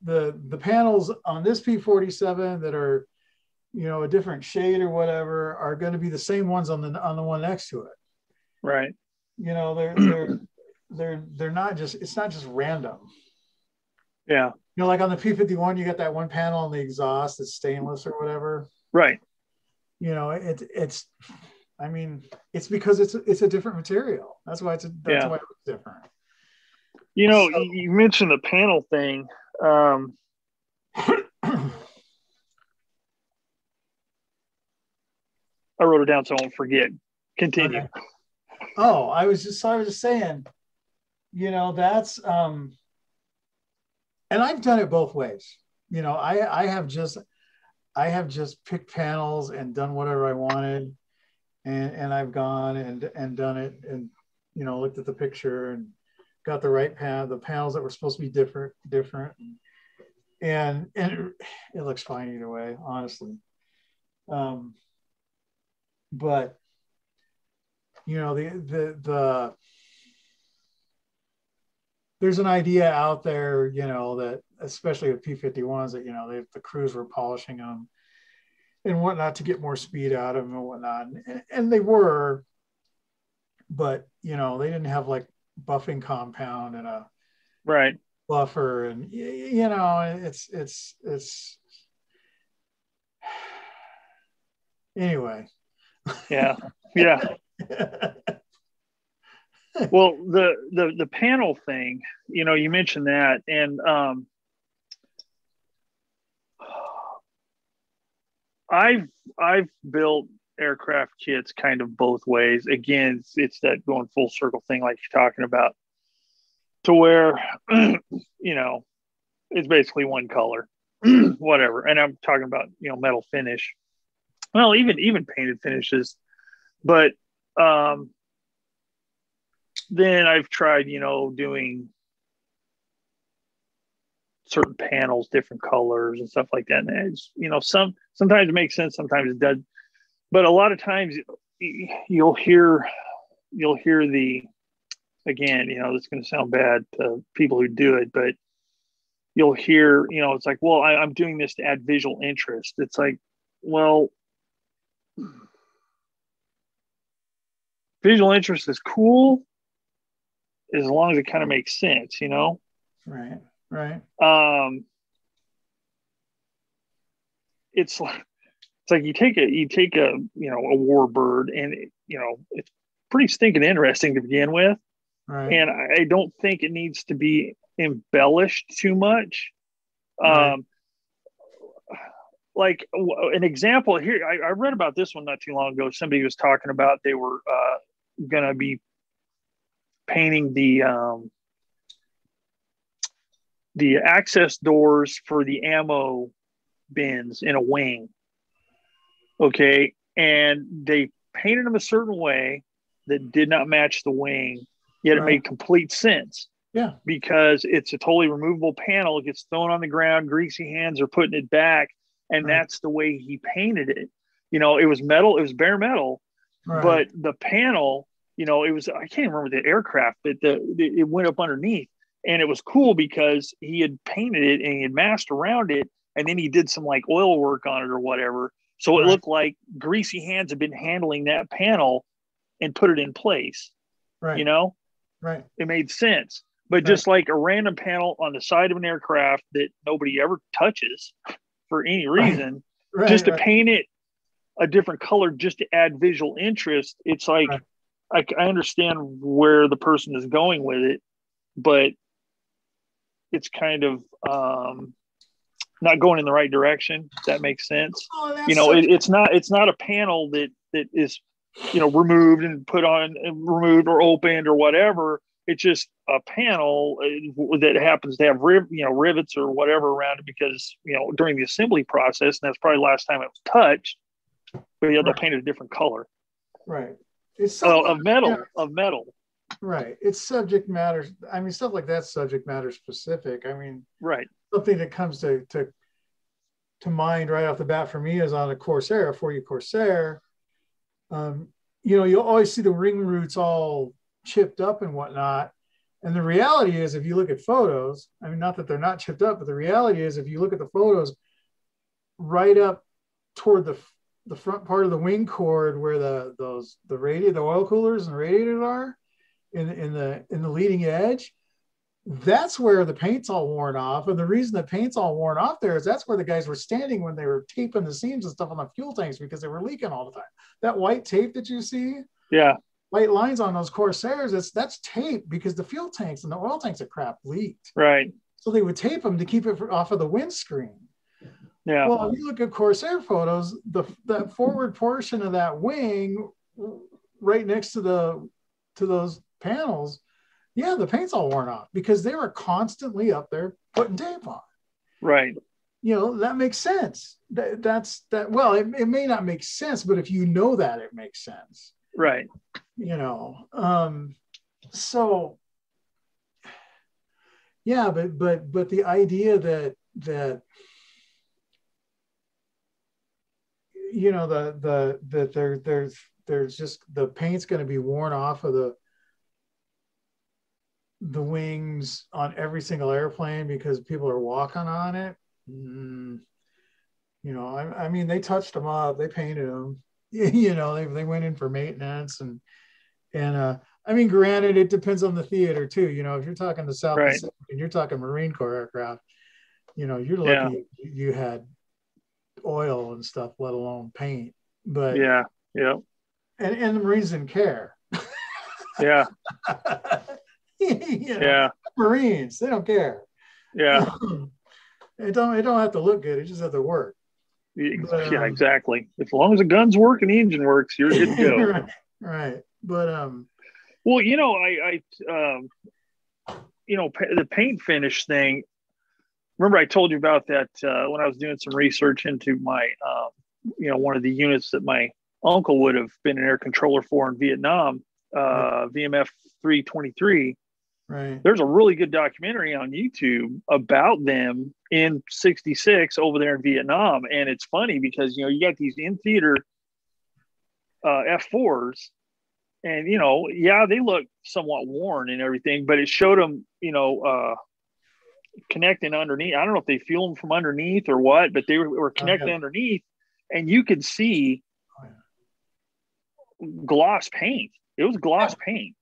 the the panels on this P47 that are, you know, a different shade or whatever are going to be the same ones on the on the one next to it. Right. You know, they're [CLEARS THROAT] they're they're they're not just it's not just random. Yeah. You know, like on the P51, you got that one panel on the exhaust that's stainless or whatever. Right. You know, it it's I mean, it's because it's it's a different material. That's why it's a, that's yeah. why it's different. You know, so, you mentioned the panel thing. Um, I wrote it down so I won't forget. Continue. Okay. Oh, I was just I was just saying, you know, that's um and I've done it both ways. You know, I I have just I have just picked panels and done whatever I wanted, and and I've gone and and done it and you know looked at the picture and got the right pan the panels that were supposed to be different different. And and it, it looks fine either way honestly. Um but you know the the the there's an idea out there, you know, that especially with P51s that, you know, they, the crews were polishing them and whatnot to get more speed out of them and whatnot. And, and they were, but, you know, they didn't have like buffing compound and a right buffer. And, you know, it's, it's, it's, [SIGHS] anyway. Yeah. Yeah. [LAUGHS] well, the the the panel thing, you know, you mentioned that, and um, I've I've built aircraft kits kind of both ways. Again, it's, it's that going full circle thing, like you're talking about, to where [CLEARS THROAT] you know it's basically one color, [CLEARS THROAT] whatever. And I'm talking about you know metal finish. Well, even even painted finishes, but um, then I've tried, you know, doing certain panels, different colors and stuff like that. And it's, you know, some sometimes it makes sense, sometimes it does. But a lot of times you'll hear you'll hear the again, you know, it's going to sound bad to people who do it, but you'll hear, you know, it's like, well, I, I'm doing this to add visual interest. It's like, well, visual interest is cool as long as it kind of makes sense, you know? Right, right. Um, it's like, it's like you take a you take a you know a war bird and it, you know it's pretty stinking interesting to begin with right. and I, don't think it needs to be embellished too much Right. um like an example here I, I read about this one not too long ago somebody was talking about they were uh gonna be painting the um the access doors for the ammo bins in a wing okay and they painted them a certain way that did not match the wing yet it Right. made complete sense Yeah, because it's a totally removable panel. It gets thrown on the ground, greasy hands are putting it back, and Right. that's the way he painted it. You know, it was metal, it was bare metal, right. but the panel, you know, it was I can't remember the aircraft, but the, the it went up underneath, and it was cool because he had painted it and he had masked around it, and then he did some like oil work on it or whatever, so it Right. looked like greasy hands had been handling that panel and put it in place. right, You know, right, it made sense. But Right. just like a random panel on the side of an aircraft that nobody ever touches for any reason, [LAUGHS] right. just to paint it a different color just to add visual interest, it's like. I, I understand where the person is going with it, but it's kind of um, not going in the right direction. If that makes sense. Oh, that's You know, such- it, it's not it's not a panel that that is you know removed and put on and removed or opened or whatever it's just a panel uh, that happens to have riv- you know rivets or whatever around it because you know during the assembly process and that's probably the last time it was touched but yeah Right. paint it a different color right. It's oh, something- of metal yeah, of metal right. It's subject matter. I mean, stuff like that subject matter specific. I mean, right something that comes to to to mind right off the bat for me is on a Corsair, a 4U Corsair. Um, you know, you'll always see the wing roots all chipped up and whatnot. And the reality is, if you look at photos, I mean, not that they're not chipped up, but the reality is, if you look at the photos, right up toward the the front part of the wing chord where the those the radiator, the oil coolers and radiators are, in in the in the leading edge, that's where the paint's all worn off. And the reason the paint's all worn off there is that's where the guys were standing when they were taping the seams and stuff on the fuel tanks because they were leaking all the time. That white tape that you see, yeah white lines on those Corsairs, it's, that's tape because the fuel tanks and the oil tanks of crap leaked. right So they would tape them to keep it off of the windscreen. yeah Well, if you look at Corsair photos, the that forward portion of that wing, right next to the to those panels, yeah, the paint's all worn off because they were constantly up there putting tape on. right You know that makes sense. That, that's that. Well, it, it may not make sense, but if you know that, it makes sense. right You know, um, so yeah, but but but the idea that that you know the the that there there's there's just the paint's going to be worn off of the the wings on every single airplane because people are walking on it. Mm, you know I, I mean they touched them up they painted them. [LAUGHS] You know they, they went in for maintenance and and uh i mean granted it depends on the theater too. You know if you're talking the south Right. pacific and you're talking marine corps aircraft you know you're lucky you had oil and stuff let alone paint but yeah yeah and, and the marines didn't care. Yeah [LAUGHS] [LAUGHS] you know, yeah. marines they don't care. Yeah. [LAUGHS] It don't it don't have to look good it just has to work. But, yeah um, exactly. As long as the guns work and the engine works you're good to go. [LAUGHS] Right, right. But um Well, you know, I, I, um, you know, the paint finish thing. Remember, I told you about that uh, when I was doing some research into my, um, you know, one of the units that my uncle would have been an air controller for in Vietnam, uh, VMF 323. Right There's a really good documentary on YouTube about them in 66 over there in Vietnam. And it's funny because, you know, you got these in theater uh, F4s and you know, yeah, they look somewhat worn and everything, but it showed them, you know, uh, connecting underneath. I don't know if they feel them from underneath or what, but they were, were connecting Okay. underneath, and you could see gloss paint. It was gloss paint.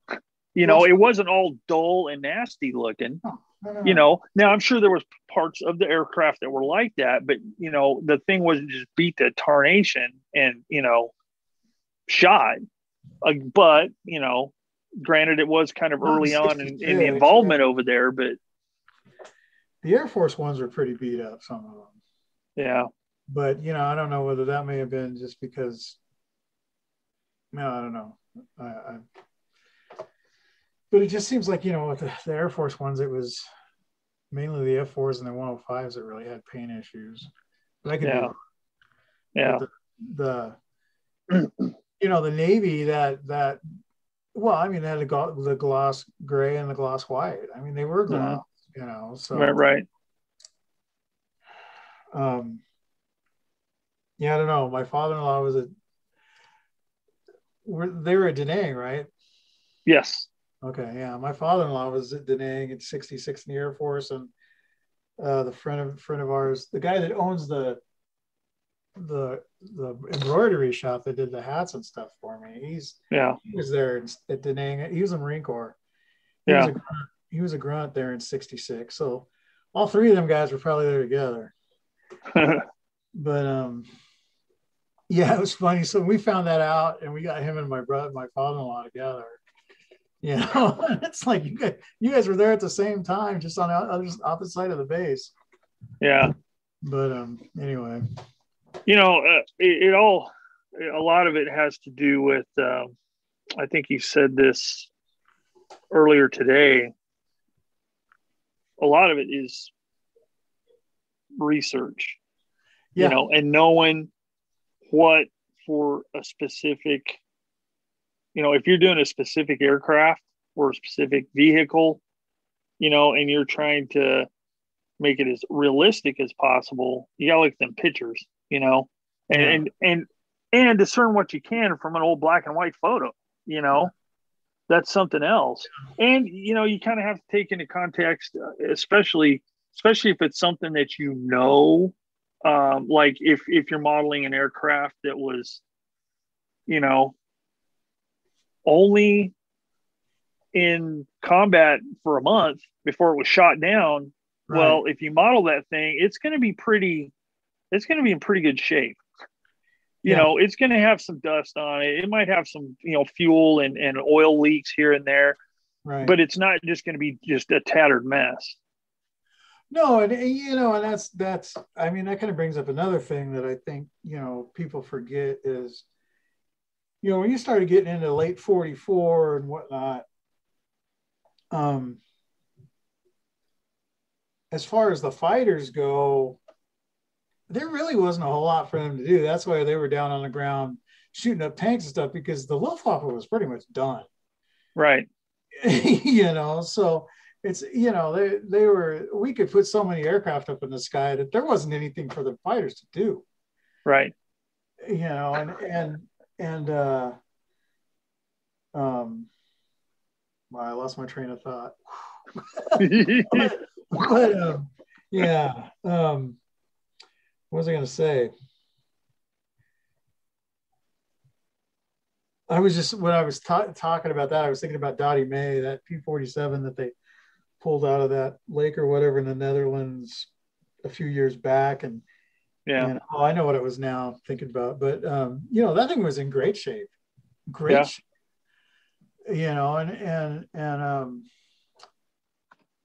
You know, it wasn't all dull and nasty looking. You know, now I'm sure there was parts of the aircraft that were like that, but you know, the thing wasn't just beat the tarnation and you know, shot. Uh, but you know, granted, it was kind of early on in, in the involvement over there, but the Air Force ones were pretty beat up. Some of them. Yeah. But you know, I don't know whether that may have been just because. No, I don't know. I, I but it just seems like you know with the, the, Air Force ones, it was mainly the F4s and the 105s that really had paint issues. But I could yeah, yeah. The, the, [CLEARS THROAT] you know the Navy that that well, I mean they had the, the gloss gray and the gloss white. I mean they were gloss, mm-hmm. you know. So right, right. Um. Yeah, I don't know. My father-in-law was a. were, They were a Da right? Yes. Okay, yeah. My father-in-law was at Da Nang at 66 in the Air Force, and uh, the friend of friend of ours, the guy that owns the the the embroidery shop that did the hats and stuff for me. He's yeah. He was there at Da Nang. He was in Marine Corps. He yeah. Was a, he was a grunt there in '66. So all three of them guys were probably there together. [LAUGHS] but um, yeah, it was funny. So we found that out, and we got him and my brother, my father-in-law together you know, [LAUGHS] it's like you guys, you guys were there at the same time, just on the other opposite side of the base. Yeah. But um, anyway, you know, uh, it, it, all, a lot of it has to do with. Um, I think you said this earlier today. A lot of it is research, yeah. you know, and knowing what for a specific you know, if you're doing a specific aircraft or a specific vehicle, you know, and you're trying to make it as realistic as possible, you gotta look at them pictures, you know, and yeah. and and and discern what you can from an old black and white photo, you know. That's something else. And you know, you kind of have to take into context, uh, especially especially if it's something that you know um, like if if you're modeling an aircraft that was you know only in combat for a month before it was shot down. Right. Well, if you model that thing, it's going to be pretty, it's going to be in pretty good shape. You yeah. know, it's going to have some dust on it. It might have some, you know, fuel and, and oil leaks here and there, right. but it's not just going to be just a tattered mess. No, and you know, and that's that's. I mean, that kind of brings up another thing that I think you know people forget is you know, when you started getting into late 44 and whatnot, um, as far as the fighters go, there really wasn't a whole lot for them to do. That's why they were down on the ground shooting up tanks and stuff because the Luftwaffe was pretty much done. Right. [LAUGHS] you know, so it's you know they they were we could put so many aircraft up in the sky that there wasn't anything for the fighters to do. Right. You know, and and and uh, um, I lost my train of thought. [LAUGHS] but, but um, yeah, um, what was I going to say? I was just when I was ta- talking about that, I was thinking about Dottie Mae, that P47 that they pulled out of that lake or whatever in the Netherlands a few years back, and yeah. And, oh, I know what it was now thinking about, but um, you know, that thing was in great shape. Great yeah. shape. You know, and and and um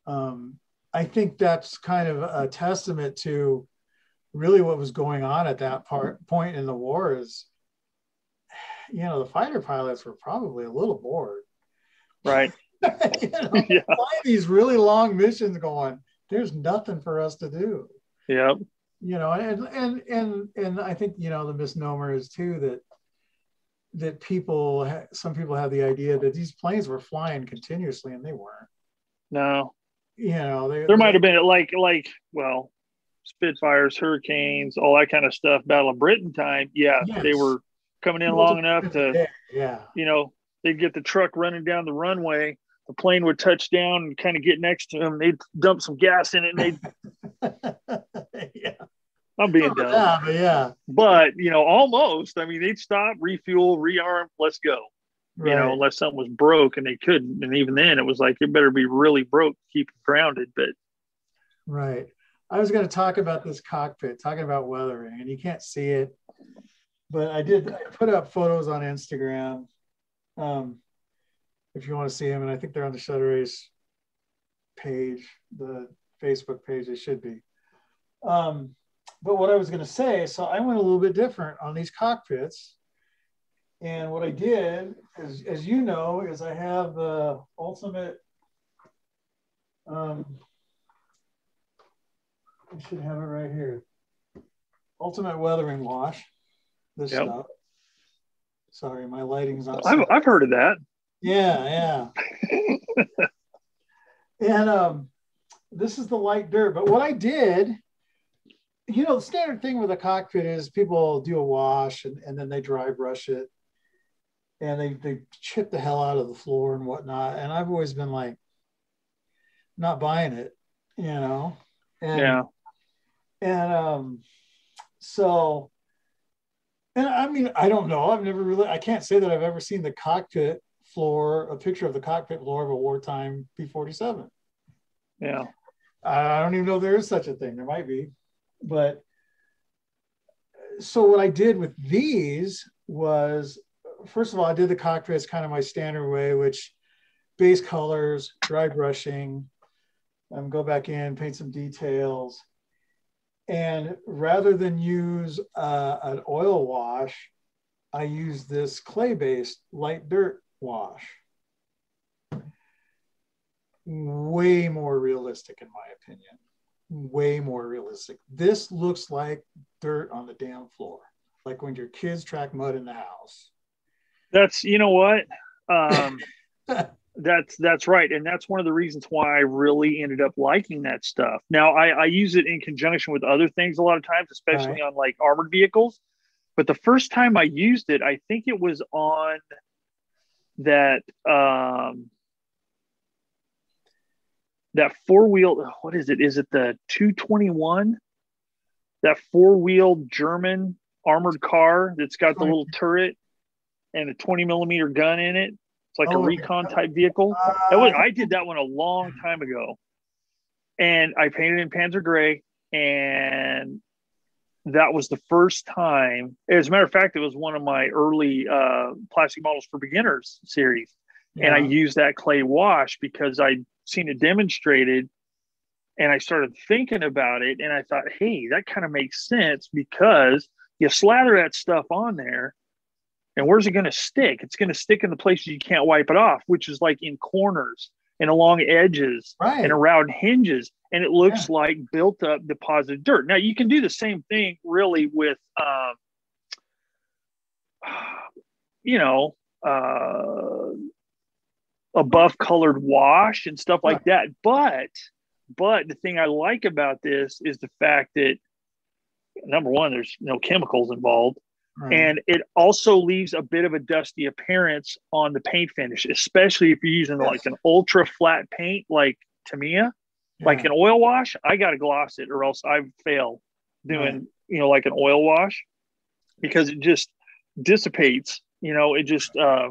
um I think that's kind of a testament to really what was going on at that part point in the war is you know the fighter pilots were probably a little bored right [LAUGHS] you know, [LAUGHS] yeah. these really long missions going there's nothing for us to do yep you know and and and and i think you know the misnomer is too that that people some people have the idea that these planes were flying continuously and they weren't. No. You know they, there might have been like like well spitfires hurricanes all that kind of stuff battle of britain time yeah yes. they were coming in long enough to yeah you know they'd get the truck running down the runway the plane would touch down and kind of get next to them they'd dump some gas in it and they'd [LAUGHS] I'm being dumb. Yeah, but yeah. But you know, almost. I mean, they'd stop, refuel, rearm, let's go. Right. You know, unless something was broke and they couldn't. And even then, it was like it better be really broke to keep grounded. But right. I was going to talk about this cockpit, talking about weathering, and you can't see it, but I did I put up photos on Instagram. Um, if you want to see them, and I think they're on the ShutterAce page, the Facebook page. They should be. Um, but what I was going to say, so I went a little bit different on these cockpits. And what I did, is, as you know, is I have the ultimate. Um, I should have it right here. Ultimate weathering wash. This Yep. stuff. Sorry, my lighting's not. I've, I've heard of that. Yeah, yeah. [LAUGHS] and um, this is the light dirt. But what I did, you know, the standard thing with a cockpit is people do a wash and, and then they dry brush it and they, they chip the hell out of the floor and whatnot. And I've always been like, not buying it, you know? And, Yeah. And um, so, and I mean, I don't know. I've never really, I can't say that I've ever seen the cockpit floor, a picture of the cockpit floor of a wartime P 47. Yeah. I don't even know if there is such a thing. There might be. But so what I did with these was, first of all, I did the cockpits kind of my standard way, which base colors, dry brushing, um, go back in, paint some details. And rather than use uh, an oil wash, I use this clay-based light dirt wash. Way more realistic, in my opinion. Way more realistic. This looks like dirt on the damn floor, like when your kids track mud in the house. That's you know what? Um, [LAUGHS] that's that's right, and that's one of the reasons why I really ended up liking that stuff. Now I, I use it in conjunction with other things a lot of times, especially on like armored vehicles. But the first time I used it, I think it was on that um, that four wheel. What is it? Is it the two twenty one? That four wheel German armored car that's got the little turret and a 20 millimeter gun in it. It's like Oh, a recon type vehicle. That was, I did that one a long time ago. And I painted in Panzer Gray. And that was the first time. As a matter of fact, it was one of my early uh, plastic models for beginners series. And I used that clay wash because I'd seen it demonstrated. And I started thinking about it. And I thought, hey, that kind of makes sense because you slather that stuff on there and where's it going to stick? It's going to stick in the places you can't wipe it off, which is like in corners and along edges right. and around hinges. And it looks like built up deposited dirt. Now you can do the same thing really with, um, [SIGHS] you know, uh, a buff colored wash and stuff like that. But, but the thing I like about this is the fact that number one, there's no chemicals involved right. and it also leaves a bit of a dusty appearance on the paint finish, especially if you're using like an ultra flat paint like Tamiya, like an oil wash. I got to gloss it, or else I fail doing Right. you know like an oil wash because it just dissipates. You know, it just uh,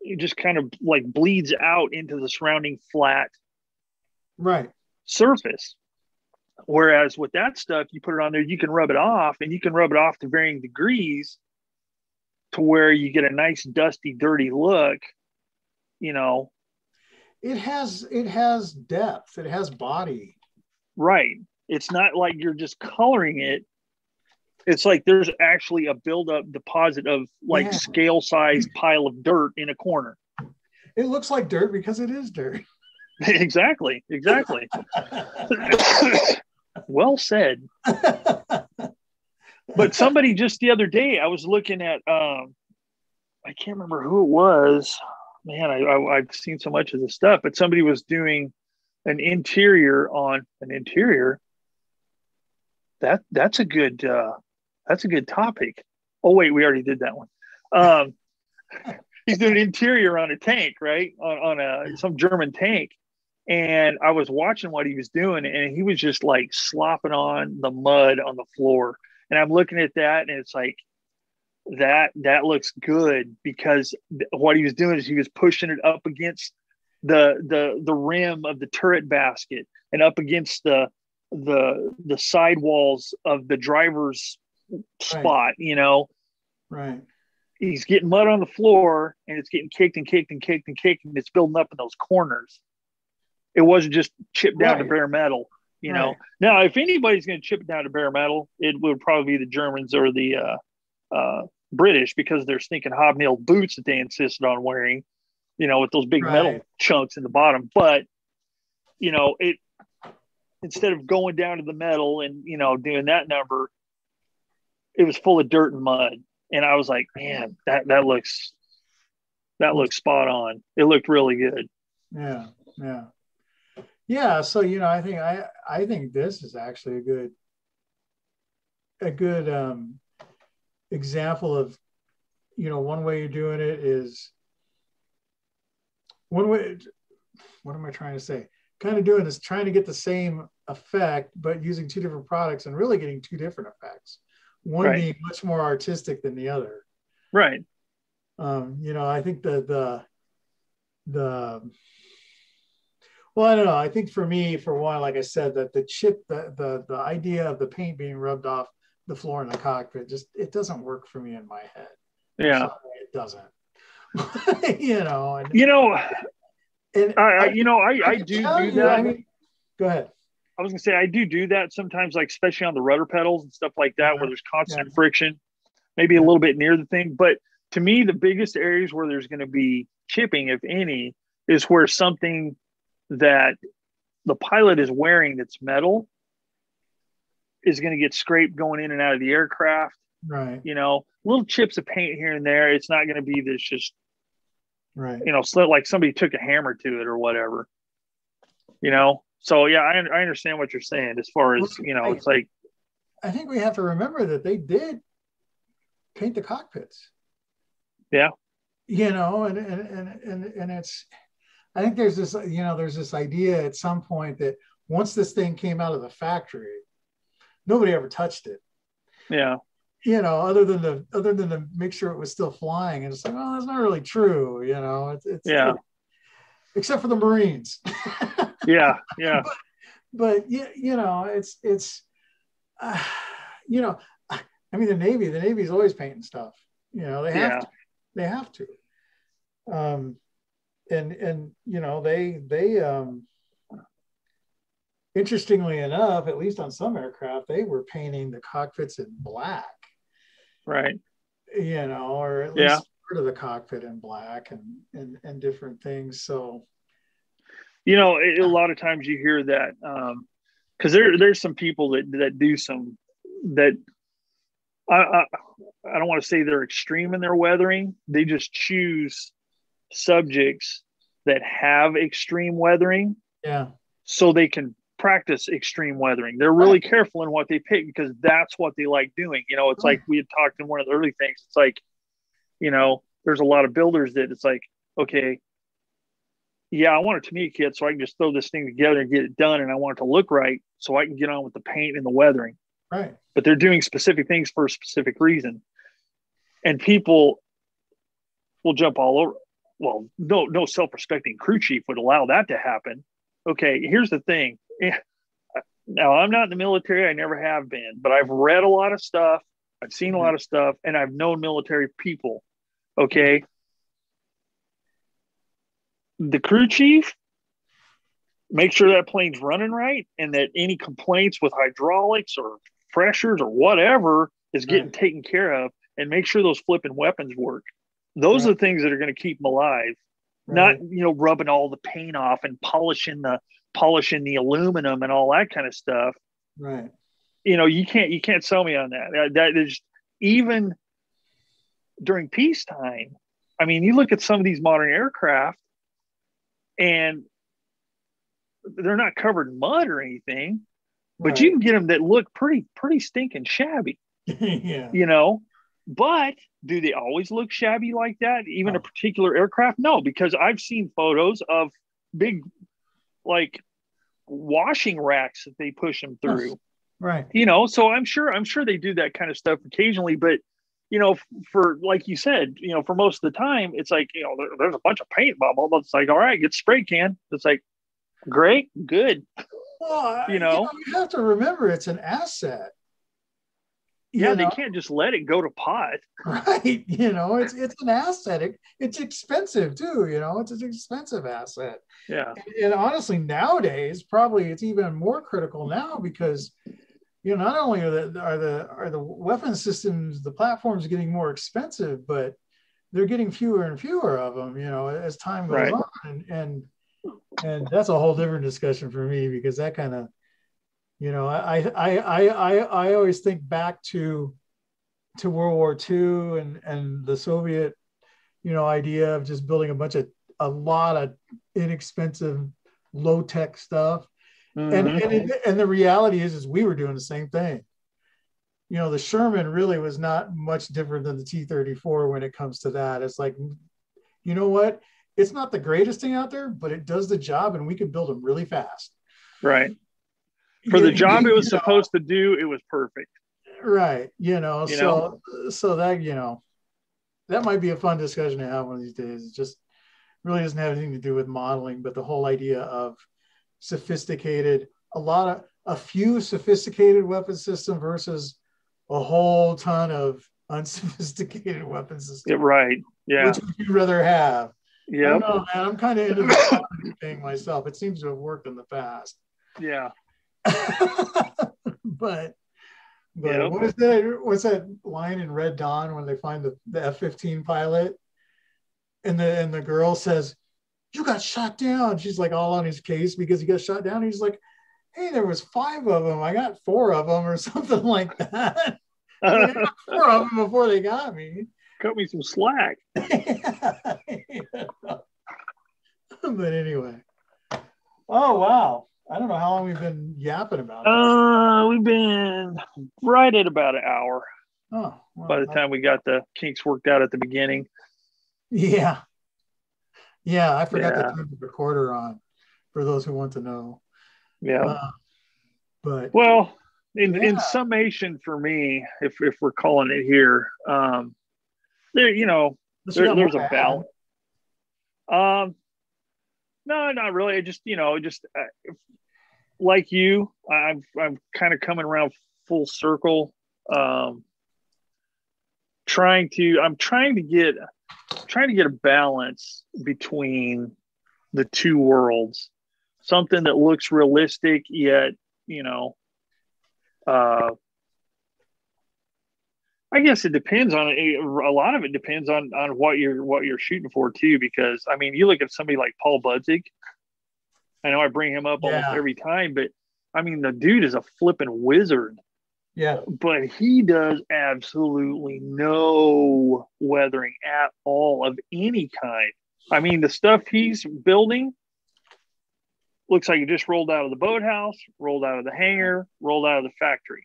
it just kind of like bleeds out into the surrounding flat right. surface. Whereas with that stuff, you put it on there, you can rub it off and you can rub it off to varying degrees to where you get a nice, dusty, dirty look, you know, It has it has depth. It has body. right. It's not like you're just coloring it. It's like there's actually a buildup deposit of like Yeah. scale sized [LAUGHS] pile of dirt in a corner. It looks like dirt because it is dirt. [LAUGHS] exactly. Exactly. [LAUGHS] well said. but somebody just the other day, I was looking at, um, I can't remember who it was. Man, I, I, I've seen so much of this stuff, but somebody was doing an interior on an interior. That that's a good uh, that's a good topic. Oh wait, we already did that one. Um, [LAUGHS] he's doing an interior on a tank, right? On, on a some German tank, and I was watching what he was doing, and he was just like slopping on the mud on the floor. And I'm looking at that, and it's like that that looks good because what he was doing is he was pushing it up against the the the rim of the turret basket and up against the the the side walls of the driver's spot. Right. You know, right. He's getting mud on the floor, and it's getting kicked and kicked and kicked and kicked, and it's building up in those corners it wasn't just chipped down right. to bare metal. You right. know, now if anybody's going to chip it down to bare metal, it would probably be the Germans or the uh, uh, British because they're stinking hobnail boots that they insisted on wearing. You know, with those big metal chunks in the bottom. But you know, it instead of going down to the metal and you know doing that number, it was full of dirt and mud. And I was like, man, that that looks that looks spot on. It looked really good. Yeah, yeah yeah so you know i think i i think this is actually a good a good um example of you know one way you're doing it is one way what am i trying to say kind of doing is trying to get the same effect but using two different products and really getting two different effects one right. being much more artistic than the other right um you know i think the the the well, I don't know. I think for me, for one, like I said, that the chip, the the the idea of the paint being rubbed off the floor in the cockpit, just it doesn't work for me in my head. Yeah, it doesn't. [LAUGHS] you know. And, you know. And I, I, you know, I, I, do do you, that. I mean, go ahead. I was gonna say I do do that sometimes, like especially on the rudder pedals and stuff like that, yeah. where there's constant yeah. friction, maybe a little bit near the thing. But to me, the biggest areas where there's going to be chipping, if any, is where something that the pilot is wearing that's metal is going to get scraped going in and out of the aircraft. Right. You know, little chips of paint here and there. It's not going to be this just, right. You know, like somebody took a hammer to it or whatever. You know, so yeah, I, I understand what you're saying as far as you know. It's like I think we have to remember that they did paint the cockpits. Yeah. You know, and and and and, and it's I think there's this, you know, there's this idea at some point that once this thing came out of the factory, nobody ever touched it. Yeah. You know, other than the other than to make sure it was still flying, and it's like, oh, that's not really true. You know, it's, it's yeah. It, except for the Marines. [LAUGHS] yeah, yeah. [LAUGHS] But, but you, you know, it's it's, uh, you know, I mean, the Navy, the Navy's always painting stuff. You know, they have yeah. to. They have to. Um, and and you know they they um interestingly enough at least on some aircraft they were painting the cockpits in black right you know or at least yeah. part of the cockpit in black and and, and different things so you know a lot of times you hear that um because there there's some people that that do some that I, I I don't want to say they're extreme in their weathering. They just choose subjects that have extreme weathering. Yeah. So they can practice extreme weathering. They're really right. careful in what they pick because that's what they like doing. You know, it's right. like we had talked in one of the early things. It's like, you know, there's a lot of builders that it's like, okay, yeah, I want it to meet kit so I can just throw this thing together and get it done. And I want it to look right so I can get on with the paint and the weathering. Right. But they're doing specific things for a specific reason. And people will jump all over well, no, no self-respecting crew chief would allow that to happen. Okay, here's the thing. [LAUGHS] Now, I'm not in the military. I never have been, but I've read a lot of stuff. I've seen a mm-hmm. lot of stuff, and I've known military people. Okay, the crew chief make sure that plane's running right, and that any complaints with hydraulics or pressures or whatever is getting right. taken care of, and make sure those flipping weapons work. Those right. are the things that are going to keep them alive. Right. Not you know rubbing all the paint off and polishing the polishing the aluminum and all that kind of stuff. Right. You know you can't you can't sell me on that. That is even during peacetime. I mean, you look at some of these modern aircraft, and they're not covered in mud or anything, but right. you can get them that look pretty pretty stinking shabby. [LAUGHS] yeah. You know, but do they always look shabby like that? Even oh. a particular aircraft? No, because I've seen photos of big like washing racks that they push them through. Right. You know, so I'm sure I'm sure they do that kind of stuff occasionally, but you know, for like you said, you know, for most of the time, it's like you know, there, there's a bunch of paint bubble. It's like, all right, get spray can. It's like, great, good. Well, You know? you have to remember it's an asset. Yeah, You they can't just let it go to pot. [LAUGHS] right you know it's it's an asset it, it's expensive too you know it's an expensive asset Yeah, and, and honestly nowadays probably it's even more critical now because you know not only are the are the are the weapon systems the platforms getting more expensive but they're getting fewer and fewer of them you know as time goes Right. on and and and that's a whole different discussion for me because that kind of you know I, I i i i always think back to to world war ii and and the soviet you know idea of just building a bunch of a lot of inexpensive low tech stuff and Mhm. and, it, and the reality is is we were doing the same thing you know the sherman really was not much different than the t-34 when it comes to that it's like you know what it's not the greatest thing out there but it does the job and we can build them really fast right. For the job it was know, supposed to do, it was perfect. right you know You so so that you know that might be a fun discussion to have one of these days it just really doesn't have anything to do with modeling but the whole idea of sophisticated a lot of a few sophisticated weapon system versus a whole ton of [LAUGHS] unsophisticated weapon system. Yeah, right. Yeah. which would you rather have Yeah. don't know, man. I'm kind of into the thing myself. It seems to have worked in the past. Yeah. [LAUGHS] but but Yep. what is that? What's that line in Red Dawn when they find the, the F-15 pilot, and the and the girl says, "You got shot down." She's like all on his case because he got shot down. He's like, "Hey, there was five of them. I got four of them, or [LAUGHS] something like that. [LAUGHS] I got four of them before they got me." Cut me some slack. [LAUGHS] but anyway. Oh wow. I don't know how long we've been yapping about it. Uh, we've been right at about an hour oh, well, by the time we got the kinks worked out at the beginning. Yeah. Yeah, I forgot Yeah. to turn the recorder on for those who want to know. Yeah. Uh, but Well, in, in summation for me, if, if we're calling it here, um, there, you know, there, there's a balance. Um, no, not really. I just, you know, just uh, like you, I'm, I'm kind of coming around full circle. Um, trying to, I'm trying to get, trying to get a balance between the two worlds, something that looks realistic yet, you know, uh, I guess it depends on a lot of it depends on on what you're what you're shooting for too. Because I mean, you look at somebody like Paul Budzik. I know I bring him up almost every time, but I mean, the dude is a flipping wizard. Yeah. But he does absolutely no weathering at all of any kind. I mean, the stuff he's building looks like it just rolled out of the boathouse, rolled out of the hangar, rolled out of the factory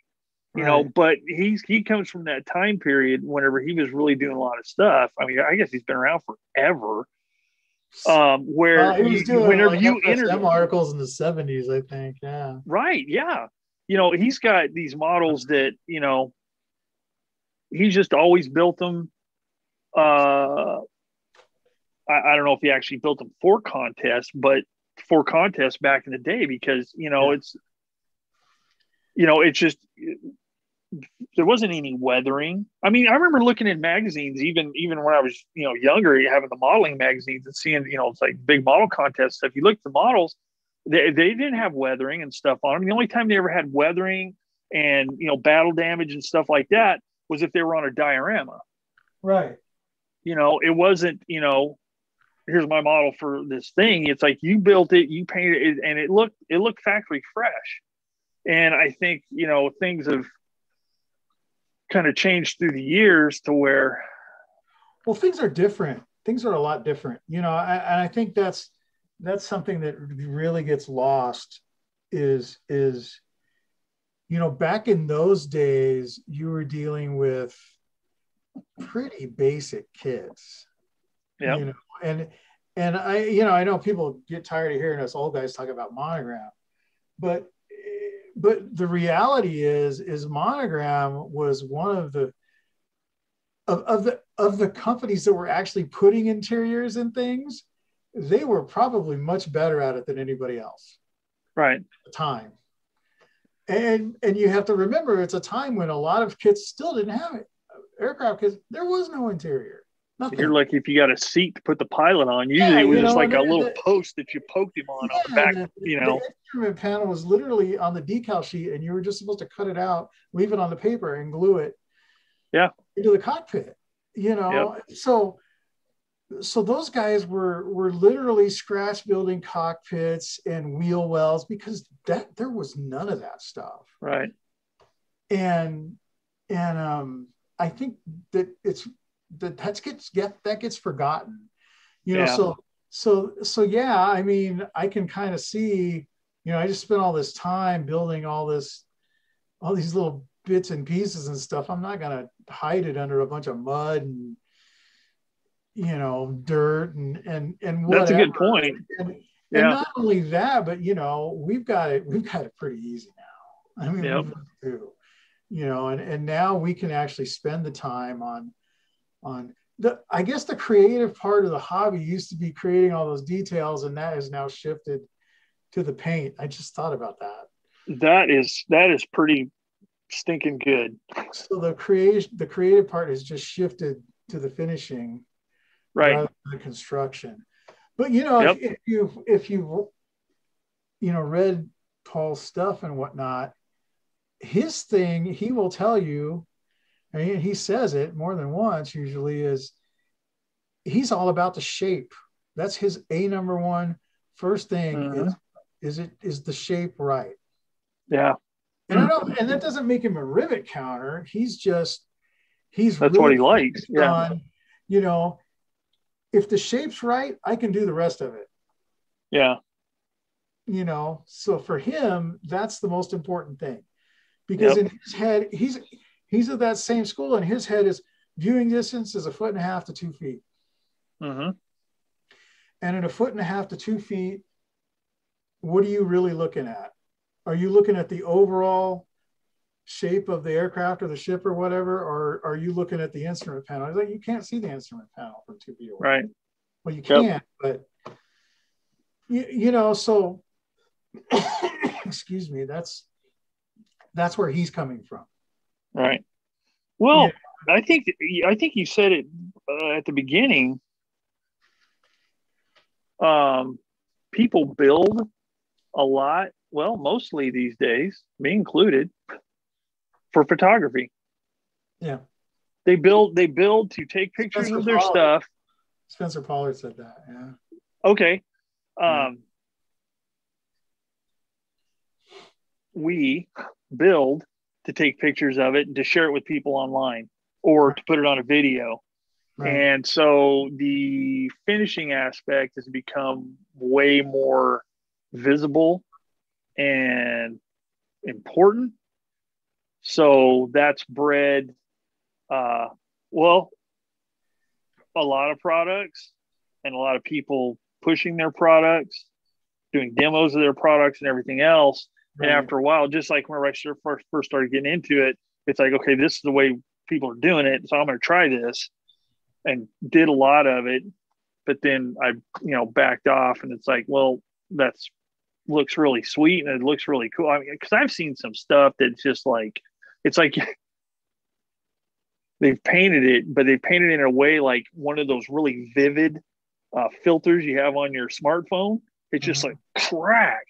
you know but he's he comes from that time period whenever he was really doing a lot of stuff i mean i guess he's been around forever um where Uh, he was you- doing whenever like you FSM articles in the 70s, I think. Yeah. right yeah you know he's got these models that you know he's just always built them uh I, I don't know if he actually built them for contests but for contests back in the day because you know Yeah. it's you know it's just there wasn't any weathering. I mean, I remember looking in magazines, even even when I was you know younger, having the modeling magazines and seeing you know it's like big model contests. If you look at the models, they they didn't have weathering and stuff on them. The only time they ever had weathering and you know battle damage and stuff like that was if they were on a diorama. Right. You know, it wasn't you know here's my model for this thing. It's like you built it, you painted it, and it looked it looked factory fresh. And I think you know things have kind of changed through the years to where Well, things are different. Things are a lot different. You know, I, and I think that's that's something that really gets lost is is you know back in those days you were dealing with pretty basic kids Yep. you know and and I, you know, I know people get tired of hearing us old guys talk about monogram, but but the reality is is monogram was one of the of, of the of the companies that were actually putting interiors and things they were probably much better at it than anybody else right time and and you have to remember it's a time when a lot of kids still didn't have it aircraft kits there was no interior Nothing. You're like if you got a seat to put the pilot on, usually yeah, it was just know, like a little the, post that you poked him on yeah, on the back. The, you know, the instrument panel was literally on the decal sheet, and you were just supposed to cut it out, leave it on the paper, and glue it. Yeah. Into the cockpit. You know, yep. so so those guys were were literally scratch building cockpits and wheel wells because that there was none of that stuff. Right. And and um I think that it's that that gets get that gets forgotten you know yeah. so so so yeah i mean i can kind of see you know i just spent all this time building all this all these little bits and pieces and stuff i'm not going to hide it under a bunch of mud and you know dirt and and and whatever. that's a good point and, and yeah. not only that but you know we've got it we've got it pretty easy now [LAUGHS] i mean yep. do you know and and now we can actually spend the time on on the I guess the creative part of the hobby used to be creating all those details, and that has now shifted to the paint. I just thought about that. That is that is pretty stinking good. So the creation the creative part has just shifted to the finishing, right? the construction. But you know, yep. if, you if you you know read Paul's stuff and whatnot, his thing he will tell you and he says it more than once usually is he's all about the shape that's his a number one first thing mm-hmm. is, is it is the shape right yeah and i don't and that doesn't make him a rivet counter he's just he's that's really what he likes yeah on, you know if the shape's right i can do the rest of it yeah you know so for him that's the most important thing because yep. in his head he's he's of that same school, and his head is viewing distance is a foot and a half to two feet. Mm-hmm. And at a foot and a half to two feet, what are you really looking at? Are you looking at the overall shape of the aircraft or the ship or whatever, or are you looking at the instrument panel? Like, you can't see the instrument panel from two feet away. Right. Well, you can, yep. but you, you know, so [COUGHS] excuse me, that's that's where he's coming from. Right. Well, yeah. I think I think you said it uh, at the beginning. Um, people build a lot. Well, mostly these days, me included, for photography. Yeah. They build. They build to take pictures Spencer of their Pollard. stuff. Spencer Pollard said that. Yeah. Okay. Um, We build to take pictures of it and to share it with people online or to put it on a video. Right. And so the finishing aspect has become way more visible and important. So that's bred, uh, well, a lot of products and a lot of people pushing their products, doing demos of their products and everything else. Right. And after a while, just like when I first first started getting into it, it's like, okay, this is the way people are doing it, so I'm going to try this, and did a lot of it. But then I, you know, backed off, and it's like, well, that's looks really sweet and it looks really cool. I mean, because I've seen some stuff that's just like, it's like [LAUGHS] they've painted it, but they painted it in a way like one of those really vivid uh, filters you have on your smartphone. It's just mm-hmm. like crack,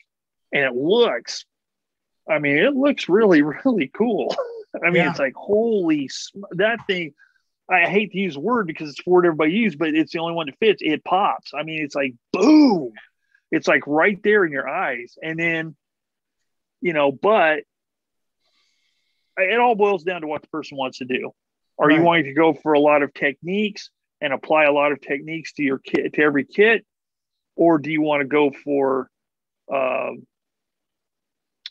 and it looks I mean, it looks really, [LAUGHS] really cool. I mean, yeah. it's like, holy, that thing. I hate to use word because it's the word everybody uses, but it's the only one that fits. It pops. I mean, it's like boom. It's like right there in your eyes. And then, you know, but it all boils down to what the person wants to do. Are right. you wanting to go for a lot of techniques and apply a lot of techniques to your kit to every kit, or do you want to go for um,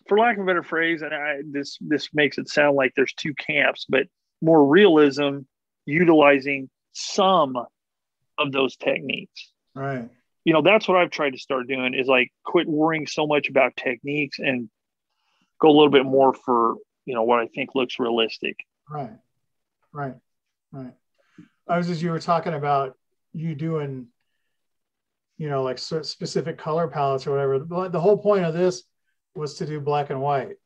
for lack of a better phrase, and I, this this makes it sound like there's two camps, but more realism, utilizing some of those techniques. Right. you know, that's what I've tried to start doing is like quit worrying so much about techniques and go a little bit more for, you know, what I think looks realistic. Right. Right. Right. I was as you were talking about you doing, you know, like specific color palettes or whatever. But the whole point of this was to do black and white.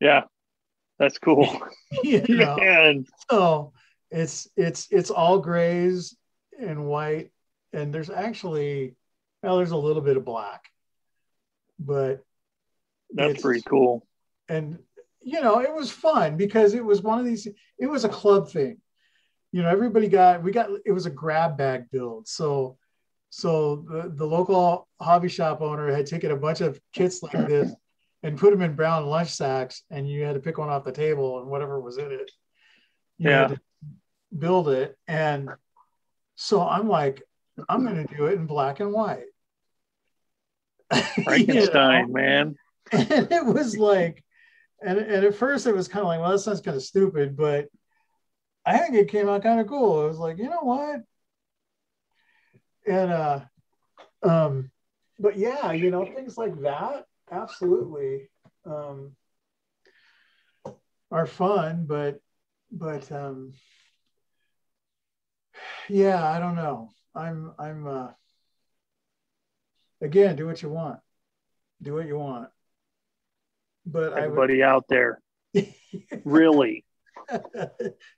Yeah. That's cool. [LAUGHS] you [LAUGHS] know? Man. So it's it's it's all grays and white and there's actually well there's a little bit of black but that's pretty cool and you know it was fun because it was one of these it was a club thing. You know everybody got we got it was a grab bag build. So so the, the local hobby shop owner had taken a bunch of kits like this and put them in brown lunch sacks and you had to pick one off the table and whatever was in it. Yeah. build it. And so i'm like i'm going to do it in black and white. [LAUGHS] Frankenstein you know? man. [LAUGHS] And it was like and, and at first it was kind of like well that sounds kind of stupid but i think it came out kind of cool it was like you know what and uh um but yeah you know things like that absolutely um are fun but but um yeah, I don't know. I'm I'm uh again, do what you want. Do what you want. But everybody would... out there, [LAUGHS] really, [LAUGHS]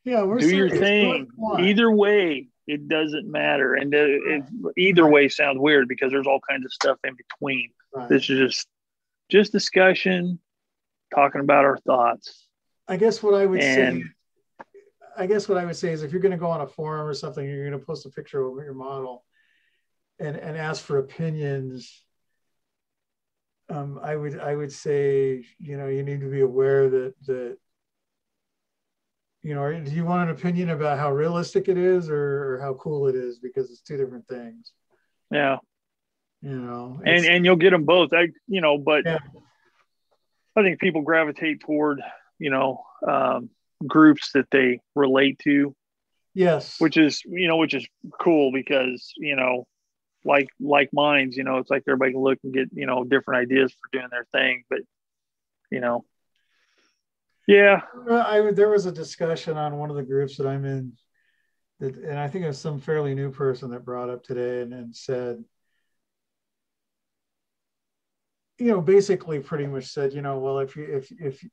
yeah, we're do serious. your thing. Either way, it doesn't matter, and uh, it, either way sounds weird because there's all kinds of stuff in between. Right. This is just just discussion, talking about our thoughts. I guess what I would and, say I guess what I would say is if you're going to go on a forum or something, you're going to post a picture of your model and, and ask for opinions. Um, I would I would say you know you need to be aware that that you know do you want an opinion about how realistic it is or, or how cool it is because it's two different things. Yeah. You know, and and you'll get them both. I you know, but yeah. I think people gravitate toward you know um, groups that they relate to. Yes. Which is, you know, which is cool because, you know, like like minds, you know, it's like everybody can look and get, you know, different ideas for doing their thing. But, you know, yeah. I there was a discussion on one of the groups that I'm in that, and I think it was some fairly new person that brought up today and, and said, you know, basically pretty much said, you know, well, if you if if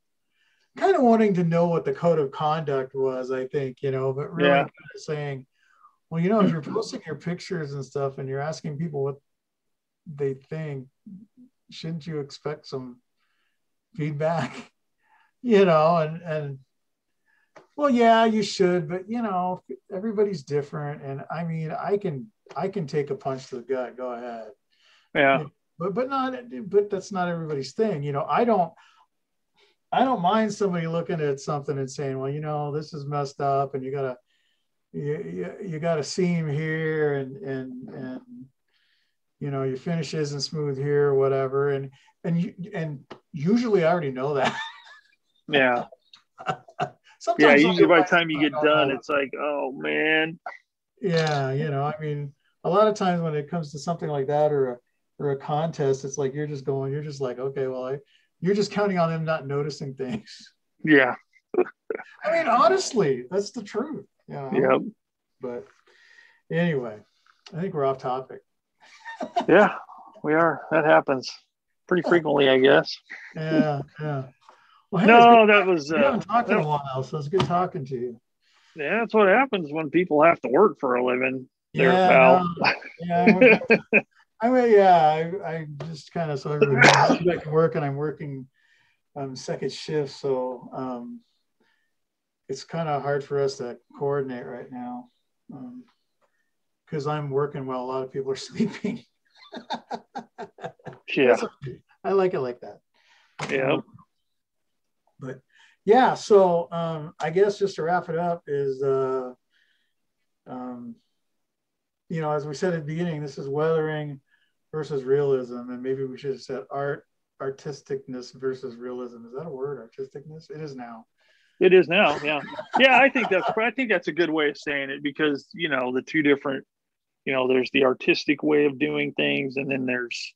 kind of wanting to know what the code of conduct was, I think, you know, but really yeah. kind of saying, well, you know, if you're posting your pictures and stuff and you're asking people what they think, shouldn't you expect some feedback? [LAUGHS] you know, and and well, yeah, you should, but you know, everybody's different. And I mean, I can I can take a punch to the gut. Go ahead. Yeah. But but not but that's not everybody's thing. You know, I don't I don't mind somebody looking at something and saying, well, you know, this is messed up and you gotta you, you, you got a seam here and and and you know your finish isn't smooth here or whatever and and you, and usually I already know that. [LAUGHS] yeah. Sometimes yeah, usually by the time you get done, it's like, oh man. Yeah, you know, I mean, a lot of times when it comes to something like that or a or a contest, it's like you're just going, you're just like, okay, well, I you're just counting on them not noticing things. Yeah. [LAUGHS] I mean, honestly, that's the truth. You know? Yeah. But anyway, I think we're off topic. [LAUGHS] yeah, we are. That happens pretty frequently, I guess. Yeah, yeah. Well, hey, no, that was. We uh, haven't talked in a while, so it's good talking to you. Yeah, that's what happens when people have to work for a living. Yeah, no, yeah. [LAUGHS] I mean, yeah, I, I just kind of so everybody back to work, and I'm working um, second shift, so um, it's kind of hard for us to coordinate right now because um, I'm working while a lot of people are [LAUGHS] sleeping. yeah, I like it like that. Yeah, um, but yeah, so um, I guess just to wrap it up is. Uh, um, you know, as we said at the beginning, this is weathering versus realism, and maybe we should have said art artisticness versus realism. Is that a word? Artisticness? It is now. It is now. Yeah. Yeah. I think that's, I think that's a good way of saying it because, you know, the two different, you know, there's the artistic way of doing things, and then there's,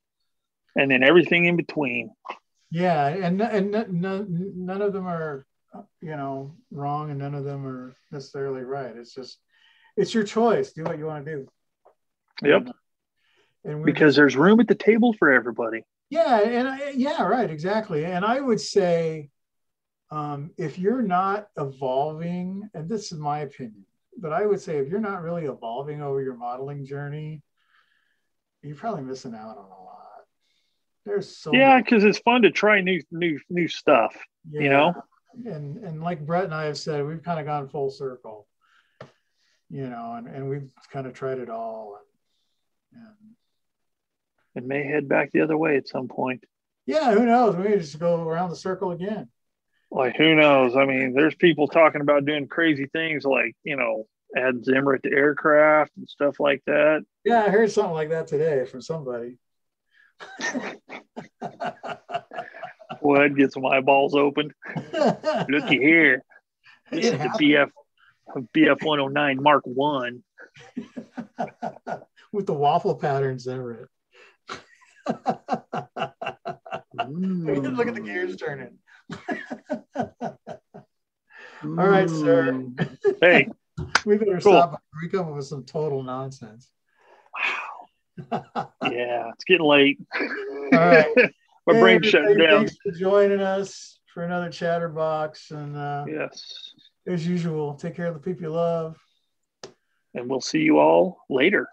and then everything in between. Yeah, and and none, none of them are, you know, wrong, and none of them are necessarily right. It's just, it's your choice. Do what you want to do. Yep. And, and because just, there's room at the table for everybody. Yeah, and I, yeah, right, exactly. And I would say, um, if you're not evolving, and this is my opinion, but I would say if you're not really evolving over your modeling journey, you're probably missing out on a lot. There's so yeah, because it's fun to try new new new stuff. Yeah. You know, and and like Brett and I have said, we've kind of gone full circle. You know, and, and we've kind of tried it all. And, and it may head back the other way at some point. Yeah, who knows? We just go around the circle again like who knows? I mean, there's people talking about doing crazy things like, you know, add Zimmerit to aircraft and stuff like that. Yeah, I heard something like that today from somebody. Boy, I'd get some eyeballs open. [LAUGHS] Looky here. This it is happened. the BF BF 109 Mark One. [LAUGHS] With the waffle patterns Zimmerit. mm. [LAUGHS] Look at the gears turning. [LAUGHS] All right, sir. Hey, [LAUGHS] we better cool. stop. We come up with some total nonsense. Wow. yeah, it's getting late. [LAUGHS] All right. My hey, brain's shutting down. Thanks for joining us for another Chatterbox. And uh, yes, as usual, take care of the people you love. And we'll see you all later.